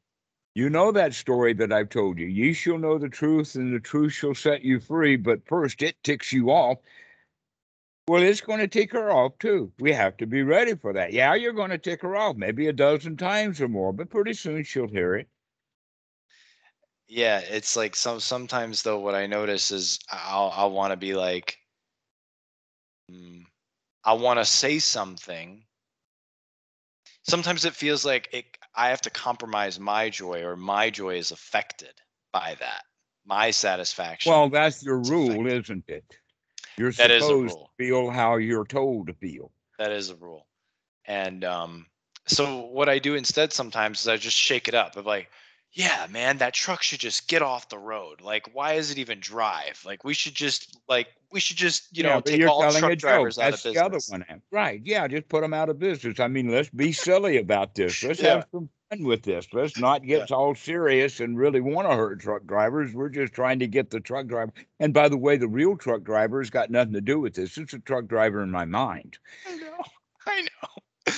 [SPEAKER 2] You know that story that I've told you. Ye shall know the truth, and the truth shall set you free. But first, it ticks you off. Well, it's going to tick her off too. We have to be ready for that. Yeah, you're going to tick her off maybe a dozen times or more, but pretty soon she'll hear it.
[SPEAKER 1] Yeah, it's like some sometimes though. What I notice is I'll I'll want to be like, mm, I want to say something. Sometimes it feels like it, I have to compromise my joy, or my joy is affected by that. My satisfaction.
[SPEAKER 2] Well, that's your rule,
[SPEAKER 1] effective.
[SPEAKER 2] isn't it? You're
[SPEAKER 1] That is a
[SPEAKER 2] supposed
[SPEAKER 1] rule.
[SPEAKER 2] to feel how you're told to feel.
[SPEAKER 1] That is a rule. And um, so what I do instead sometimes is I just shake it up. I'm like, yeah, man, that truck should just get off the road. Like, why is it even drive? Like, we should just like we should just you
[SPEAKER 2] Yeah,
[SPEAKER 1] know take all truck drivers out of business.
[SPEAKER 2] the other one. Eh? Right. Yeah, just put them out of business. I mean, let's be silly about this. Let's
[SPEAKER 1] Yeah.
[SPEAKER 2] have some fun with this. Let's not get all serious and really want to hurt truck drivers. We're just trying to get the truck driver. And by the way, the real truck driver has got nothing to do with this. It's a truck driver in my mind.
[SPEAKER 1] I know. I know.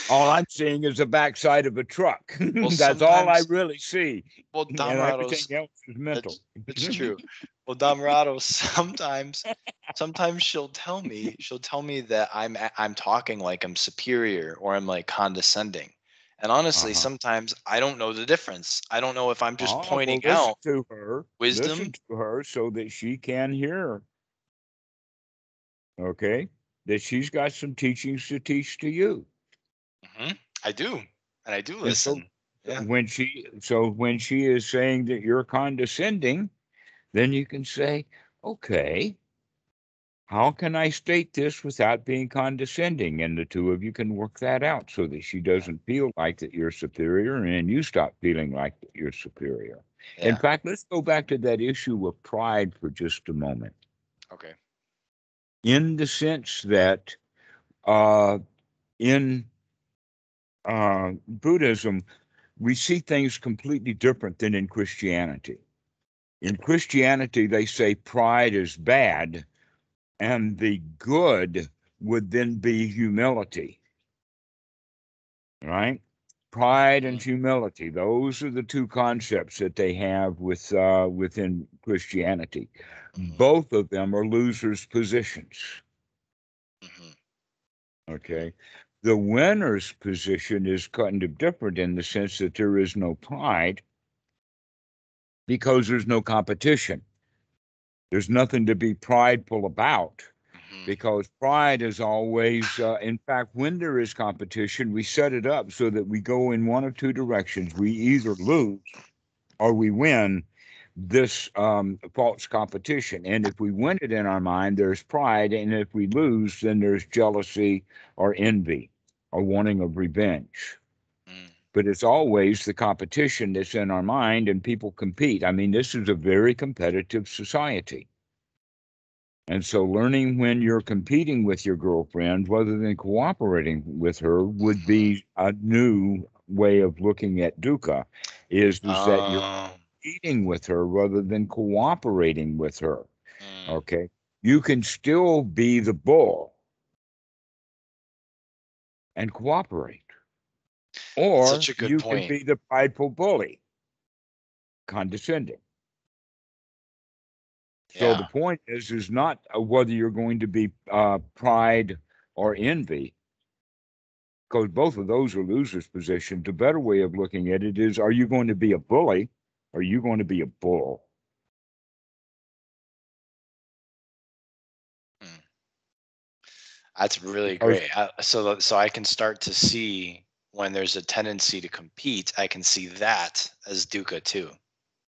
[SPEAKER 2] All I'm seeing is the backside of a truck.
[SPEAKER 1] Well,
[SPEAKER 2] That's all I really see.
[SPEAKER 1] Well,
[SPEAKER 2] And
[SPEAKER 1] Domerados,
[SPEAKER 2] everything else is mental.
[SPEAKER 1] it's true. Well, Domerados, sometimes, sometimes she'll tell me, she'll tell me that I'm I'm talking like I'm superior or I'm like condescending. And honestly,
[SPEAKER 2] Uh-huh.
[SPEAKER 1] sometimes I don't know the difference. I don't know if I'm just
[SPEAKER 2] Oh,
[SPEAKER 1] pointing
[SPEAKER 2] listen
[SPEAKER 1] out.
[SPEAKER 2] to her
[SPEAKER 1] wisdom.
[SPEAKER 2] listen to her so that she can hear okay that she's got some teachings to teach to you
[SPEAKER 1] Mhm, I do, and I do
[SPEAKER 2] so-
[SPEAKER 1] listen. Yeah.
[SPEAKER 2] when she so when she is saying that you're condescending then you can say okay how can i state this without being condescending and the two of you can work that out so that she doesn't feel like that you're superior and you stop feeling like that you're superior in fact let's go back to that issue of pride for just a moment
[SPEAKER 1] Okay.
[SPEAKER 2] in the sense that uh, in uh, Buddhism, we see things completely different than in Christianity. In Christianity, they say pride is bad, and the good would then be humility. Right? Pride and humility; those are the two concepts that they have with uh, within Christianity.
[SPEAKER 1] Mhm,
[SPEAKER 2] Both of them are losers' positions.
[SPEAKER 1] mhm,
[SPEAKER 2] Okay. The winner's position is kind of different in the sense that there is no pride because there's no competition. There's nothing to be prideful about.
[SPEAKER 1] Mhm.
[SPEAKER 2] because pride is always uh, in fact when there is competition we set it up so that we go in one of two directions we either lose or we win this um, false competition. And if we win it in our mind there's pride and if we lose then there's jealousy or envy or wanting of revenge.
[SPEAKER 1] Mm.
[SPEAKER 2] but it's always the competition that's in our mind and people compete. I mean this is a very competitive society. And so learning when you're competing with your girlfriend rather than cooperating with her would be a new way of looking at dukkha is, is that you're
[SPEAKER 1] Oh,
[SPEAKER 2] competing with her rather than cooperating with her.
[SPEAKER 1] mm.
[SPEAKER 2] Okay. You can still be the bull and cooperate. Or
[SPEAKER 1] Such a good
[SPEAKER 2] you
[SPEAKER 1] point.
[SPEAKER 2] can be the prideful bully, condescending. So
[SPEAKER 1] Yeah.
[SPEAKER 2] the point is, is not uh, whether you're going to be uh, pride or envy, because both of those are losers' position. The better way of looking at it is, are you going to be a bully? Are you going to be a bull?
[SPEAKER 1] That's really great. So, so I can start to see when there's a tendency to compete. I can see that as dukkha too,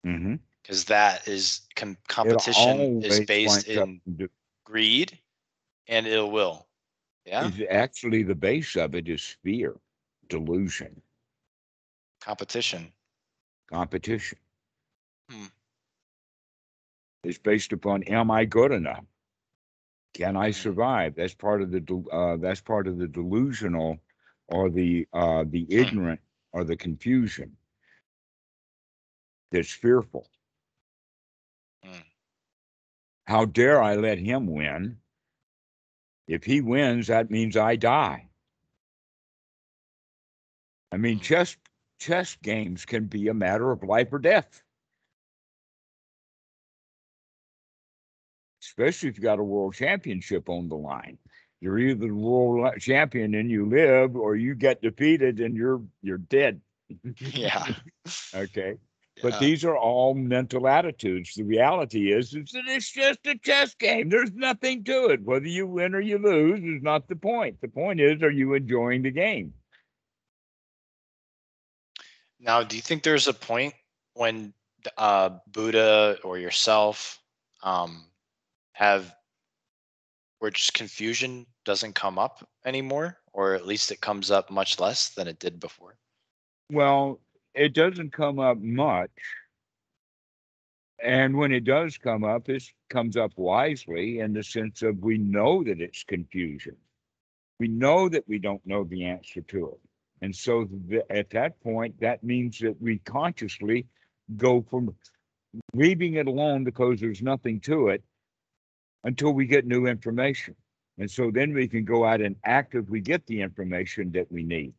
[SPEAKER 2] Mm-hmm.
[SPEAKER 1] because that is com- competition is based in greed and ill will. Yeah,
[SPEAKER 2] actually the base of it is fear, delusion,
[SPEAKER 1] competition.
[SPEAKER 2] competition.
[SPEAKER 1] Hmm.
[SPEAKER 2] It's based upon am I good enough? Can I
[SPEAKER 1] Hmm.
[SPEAKER 2] survive? That's part of the uh, that's part of the delusional or the uh, the
[SPEAKER 1] Hmm.
[SPEAKER 2] ignorant or the confusion that's fearful.
[SPEAKER 1] Hmm.
[SPEAKER 2] How dare I let him win? If he wins, that means I die. I mean, chess chess games can be a matter of life or death. Especially if you got a world championship on the line. You're either the world champion and you live, or you get defeated and you're you're dead.
[SPEAKER 1] Yeah.
[SPEAKER 2] Okay. But
[SPEAKER 1] yeah.
[SPEAKER 2] these are all mental attitudes. The reality is, is that it's just a chess game. There's nothing to it. Whether you win or you lose is not the point. The point is, are you enjoying the game?
[SPEAKER 1] Now, do you think there's a point when uh, Buddha or yourself um, have where just confusion doesn't come up anymore, or at least it comes up much less than it did before?
[SPEAKER 2] Well, it doesn't come up much. And when it does come up, it comes up wisely in the sense of we know that it's confusion. We know that we don't know the answer to it. And so th- at that point, that means that we consciously go from leaving it alone because there's nothing to it until we get new information. And so then we can go out and actively get the information that we need.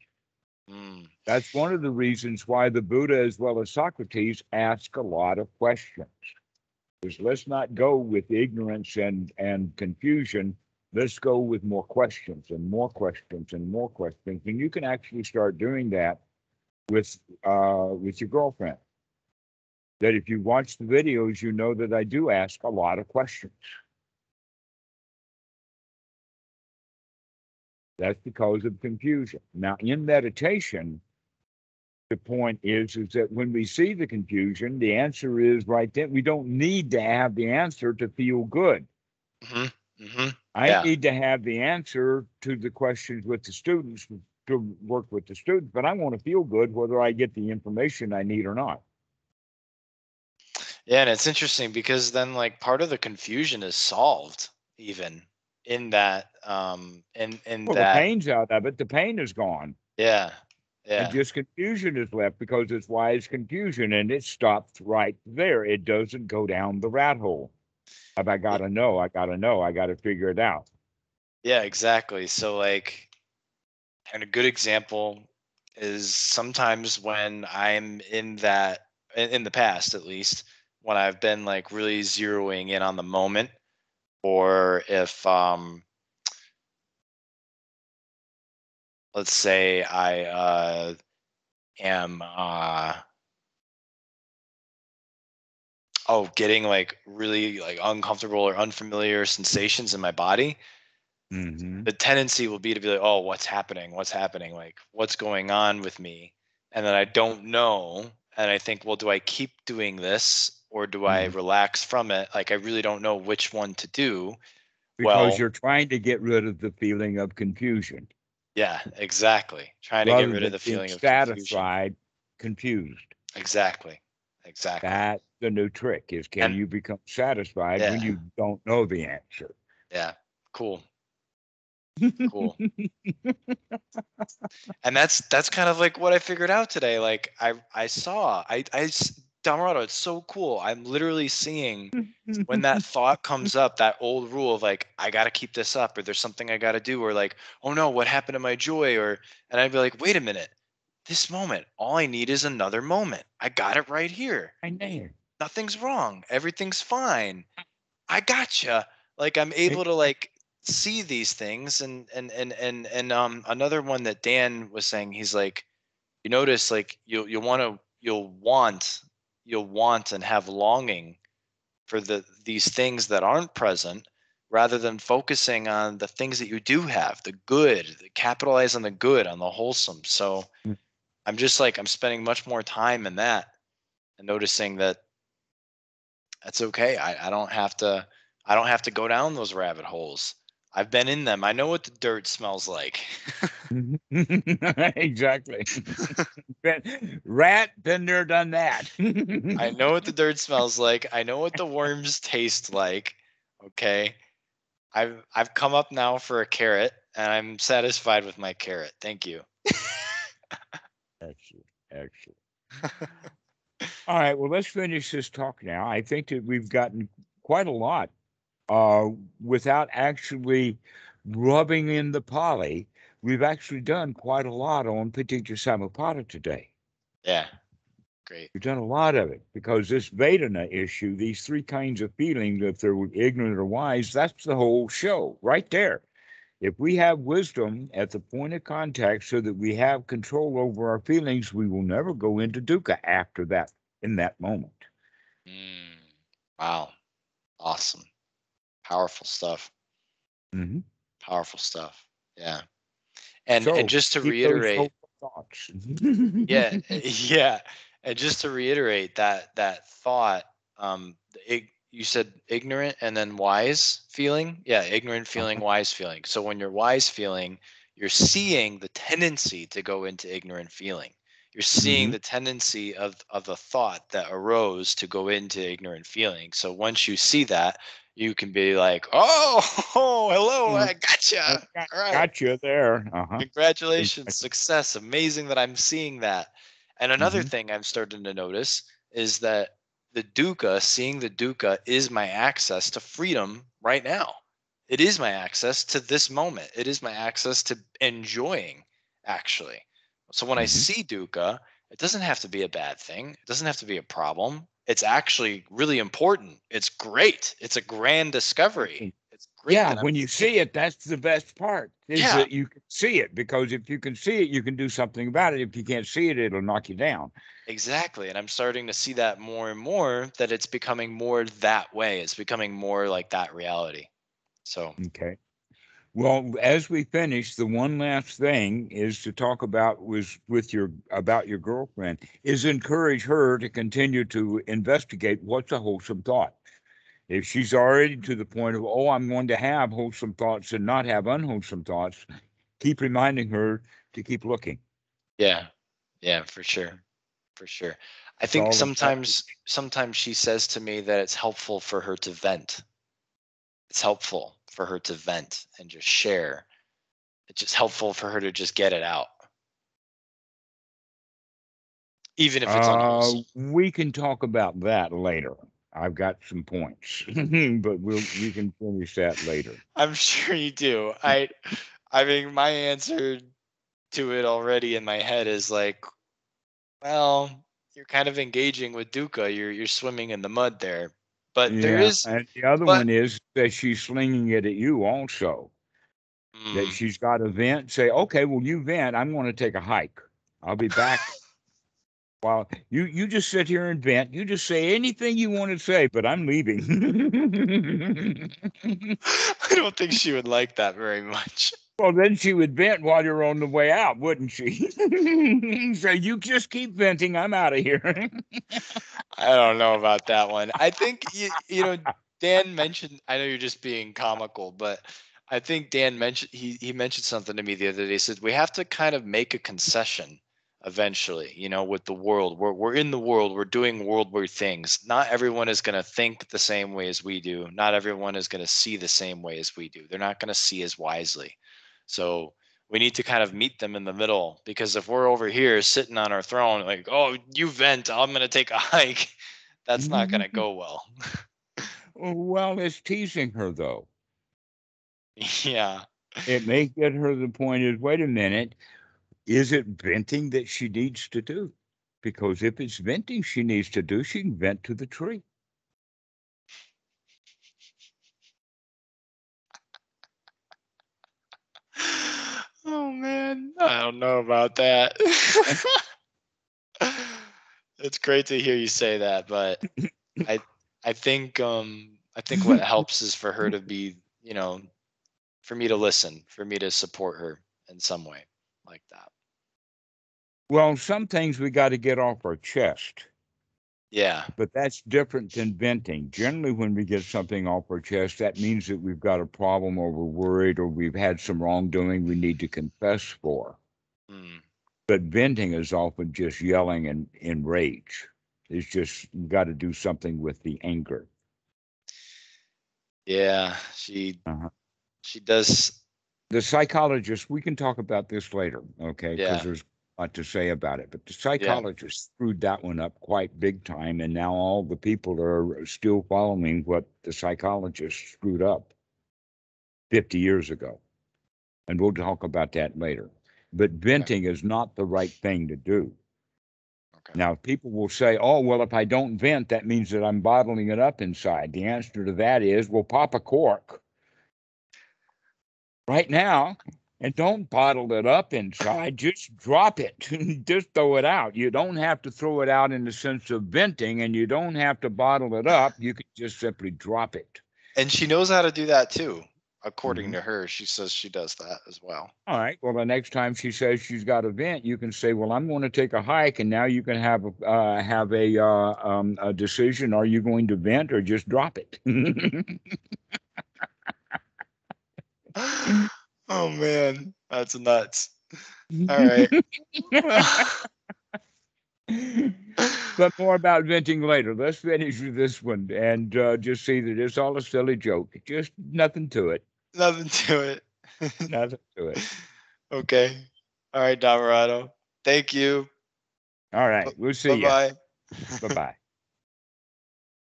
[SPEAKER 1] Mm,
[SPEAKER 2] That's one of the reasons why the Buddha, as well as Socrates, ask a lot of questions. Because let's not go with ignorance and, and confusion. Let's go with more questions and more questions and more questions. And you can actually start doing that with uh, with your girlfriend. That if you watch the videos, you know that I do ask a lot of questions. That's because of confusion. Now, in meditation, the point is is that when we see the confusion, the answer is right then. We don't need to have the answer to feel good.
[SPEAKER 1] hmm hmm
[SPEAKER 2] I
[SPEAKER 1] Yeah.
[SPEAKER 2] need to have the answer to the questions with the students to work with the students, but I want to feel good whether I get the information I need or not.
[SPEAKER 1] Yeah, and it's interesting because then like part of the confusion is solved even in that um in in
[SPEAKER 2] Well,
[SPEAKER 1] that
[SPEAKER 2] the pain's out of it. The pain is gone.
[SPEAKER 1] yeah yeah
[SPEAKER 2] And just confusion is left because it's wise confusion and it stops right there. It doesn't go down the rat hole. Of I gotta know, I gotta know, I gotta figure it out.
[SPEAKER 1] Yeah, exactly. So like and a good example is sometimes when I'm in that in the past at least when I've been like really zeroing in on the moment or if um let's say I uh am uh oh, getting like really like uncomfortable or unfamiliar sensations in my body,
[SPEAKER 2] hmm
[SPEAKER 1] the tendency will be to be like, oh, what's happening? What's happening? Like, what's going on with me? And then I don't know. And I think, well, do I keep doing this or do I
[SPEAKER 2] Mhm.
[SPEAKER 1] relax from it? Like, I really don't know which one to do.
[SPEAKER 2] Because
[SPEAKER 1] Well-
[SPEAKER 2] you're trying to get rid of the feeling of confusion.
[SPEAKER 1] Yeah, exactly. Trying to get rid of the feeling of confusion.
[SPEAKER 2] satisfied, confused.
[SPEAKER 1] Exactly. Exactly.
[SPEAKER 2] That's the new trick is can
[SPEAKER 1] And-
[SPEAKER 2] you become satisfied when you don't know the answer?
[SPEAKER 1] Yeah. Cool. Cool. and that's that's kind of like what I figured out today. Like I I saw I I Dhammarato, it's so cool. I'm literally seeing when that thought comes up, that old rule of like, I gotta keep this up, or there's something I gotta do, or like, oh no, what happened to my joy? Or and I'd be like, wait a minute, this moment, all I need is another moment. I got it right here.
[SPEAKER 2] I know.
[SPEAKER 1] Nothing's wrong. Everything's fine. I gotcha. Like I'm able to like see these things and and and and and um another one that Dan was saying, he's like, you notice like you'll you'll want to you'll want you'll want and have longing for the these things that aren't present rather than focusing on the things that you do have the good the- capitalize on the good on the wholesome. So
[SPEAKER 2] Mm.
[SPEAKER 1] i'm just like i'm spending much more time in that and noticing that that's okay. I, I don't have to i don't have to go down those rabbit holes i've been in them i know what the dirt smells like
[SPEAKER 2] exactly. Rat, been there, done that.
[SPEAKER 1] I know what the dirt smells like. I know what the worms taste like. Okay. I've I've come up now for a carrot and I'm satisfied with my carrot. Thank you.
[SPEAKER 2] Excellent. Excellent. All right. Well, let's finish this talk now. I think that we've gotten quite a lot uh, without actually rubbing in the Pali. We've actually done quite a lot on paticca samuppada today.
[SPEAKER 1] Yeah. Great.
[SPEAKER 2] We've done a lot of it because this Vedana issue, these three kinds of feelings, if they're ignorant or wise, that's the whole show right there. If we have wisdom at the point of contact so that we have control over our feelings, we will never go into dukkha after that, in that moment.
[SPEAKER 1] Mm, wow. Awesome. Powerful stuff.
[SPEAKER 2] Mhm.
[SPEAKER 1] Powerful stuff. Yeah. And
[SPEAKER 2] So,
[SPEAKER 1] and just to reiterate, yeah yeah and just to reiterate that that thought um the ig- you said ignorant and then wise feeling yeah ignorant feeling wise feeling so when you're wise feeling you're seeing the tendency to go into ignorant feeling you're seeing
[SPEAKER 2] Mhm.
[SPEAKER 1] the tendency of of a thought that arose to go into ignorant feeling so once you see that you can be like oh, oh hello
[SPEAKER 2] Mm.
[SPEAKER 1] i gotcha all right
[SPEAKER 2] Got you there. Uh-huh.
[SPEAKER 1] Congratulations, success. Amazing that I'm seeing that. And another
[SPEAKER 2] Mhm.
[SPEAKER 1] thing I'm starting to notice is that the dukkha, seeing the dukkha, is my access to freedom right now. It is my access to this moment. It is my access to enjoying, actually. So when I
[SPEAKER 2] Mhm.
[SPEAKER 1] see dukkha, it doesn't have to be a bad thing. It doesn't have to be a problem. It's actually really important. It's great. It's a grand discovery. It's great.
[SPEAKER 2] Yeah, when you see it, that's the best part. Is
[SPEAKER 1] Yeah.
[SPEAKER 2] that you can see it because if you can see it, you can do something about it. If you can't see it, it'll knock you down.
[SPEAKER 1] Exactly. And I'm starting to see that more and more that it's becoming more that way. It's becoming more like that reality. So,
[SPEAKER 2] Okay. Well, as we finish, the one last thing is to talk about was with your about your girlfriend is encourage her to continue to investigate what's a wholesome thought. If she's already to the point of, oh, I'm going to have wholesome thoughts and not have unwholesome thoughts, keep reminding her to keep looking.
[SPEAKER 1] yeah. Yeah, for sure. For sure. I
[SPEAKER 2] all
[SPEAKER 1] think sometimes sometimes she says to me that it's helpful for her to vent. It's helpful for her to vent and just share. It's just helpful for her to just get it out. Even if it's
[SPEAKER 2] Uh,
[SPEAKER 1] unwholesome.
[SPEAKER 2] we can talk about that later. I've got some points, but we'll we can finish that later.
[SPEAKER 1] I'm sure you do. I I mean my answer to it already in my head is like well, you're kind of engaging with dukkha. You're you're swimming in the mud there. But there
[SPEAKER 2] Yeah,
[SPEAKER 1] is
[SPEAKER 2] and the other
[SPEAKER 1] but-
[SPEAKER 2] one is that she's slinging it at you also. That
[SPEAKER 1] Mm,
[SPEAKER 2] she's got a vent. Say, okay, well, you vent. I'm going to take a hike. I'll be back Well, you you just sit here and vent. You just say anything you want to say, but I'm leaving.
[SPEAKER 1] I don't think she would like that very much.
[SPEAKER 2] well, then she would vent while you're on the way out, wouldn't she? so you just keep venting. I'm out of here.
[SPEAKER 1] I don't know about that one. I think you, you know Dan mentioned. I know you're just being comical, but I think Dan mentioned he he mentioned something to me the other day. He said we have to kind of make a concession eventually you know with the world. We're, we're in the world. We're doing worldly things. Not everyone is going to think the same way as we do. Not everyone is going to see the same way as we do. They're not going to see as wisely. So we need to kind of meet them in the middle because if we're over here sitting on our throne like oh you vent. I'm going to take a hike. That's not going to mm-hmm. go well
[SPEAKER 2] well, it's teasing her though.
[SPEAKER 1] yeah
[SPEAKER 2] It may get her the point is, wait a minute, is it venting that she needs to do? Because if it's venting she needs to do, she can vent to the tree.
[SPEAKER 1] oh man i don't know about that it's great to hear you say that but i i think um i think what helps is for her to be you know for me to listen for me to support her in some way like that
[SPEAKER 2] Well, some things we got to get off our chest,
[SPEAKER 1] yeah
[SPEAKER 2] but that's different than venting. Generally, when we get something off our chest, that means that we've got a problem or we're worried or we've had some wrongdoing we need to confess for.
[SPEAKER 1] Mm,
[SPEAKER 2] But venting is often just yelling and in rage. It's just you got to do something with the anger.
[SPEAKER 1] yeah she
[SPEAKER 2] Uh-huh.
[SPEAKER 1] she does
[SPEAKER 2] The psychologist, we can talk about this later, okay? Because
[SPEAKER 1] Yeah.
[SPEAKER 2] there's a lot to say about it. But the psychologist screwed that one up quite big time, and now all the people are still following what the psychologist screwed up 50 years ago. And we'll talk about that later. But venting is not the right thing to do.
[SPEAKER 1] Okay
[SPEAKER 2] Now, people will say, oh, well, if I don't vent, that means that I'm bottling it up inside. The answer to that is, well, pop a cork right now and don't bottle it up inside. Just drop it. just throw it out. You don't have to throw it out in the sense of venting and you don't have to bottle it up. You can just simply drop it.
[SPEAKER 1] and she knows how to do that too according
[SPEAKER 2] Mhm.
[SPEAKER 1] to her she says she does that as well
[SPEAKER 2] All right. Well, the next time she says she's got a vent, you can say, "Well, I'm going to take a hike," and now you can have a uh, have a uh, um, a decision: Are you going to vent or just drop it?
[SPEAKER 1] oh man that's nuts all right
[SPEAKER 2] but more about venting later. Let's finish with this one and uh, just see that it's all a silly joke. Just nothing to it.
[SPEAKER 1] nothing to it
[SPEAKER 2] Nothing to it.
[SPEAKER 1] okay all right Dhammarato. thank you
[SPEAKER 2] All right. We'll see
[SPEAKER 1] bye
[SPEAKER 2] you.
[SPEAKER 1] bye
[SPEAKER 2] Bye bye.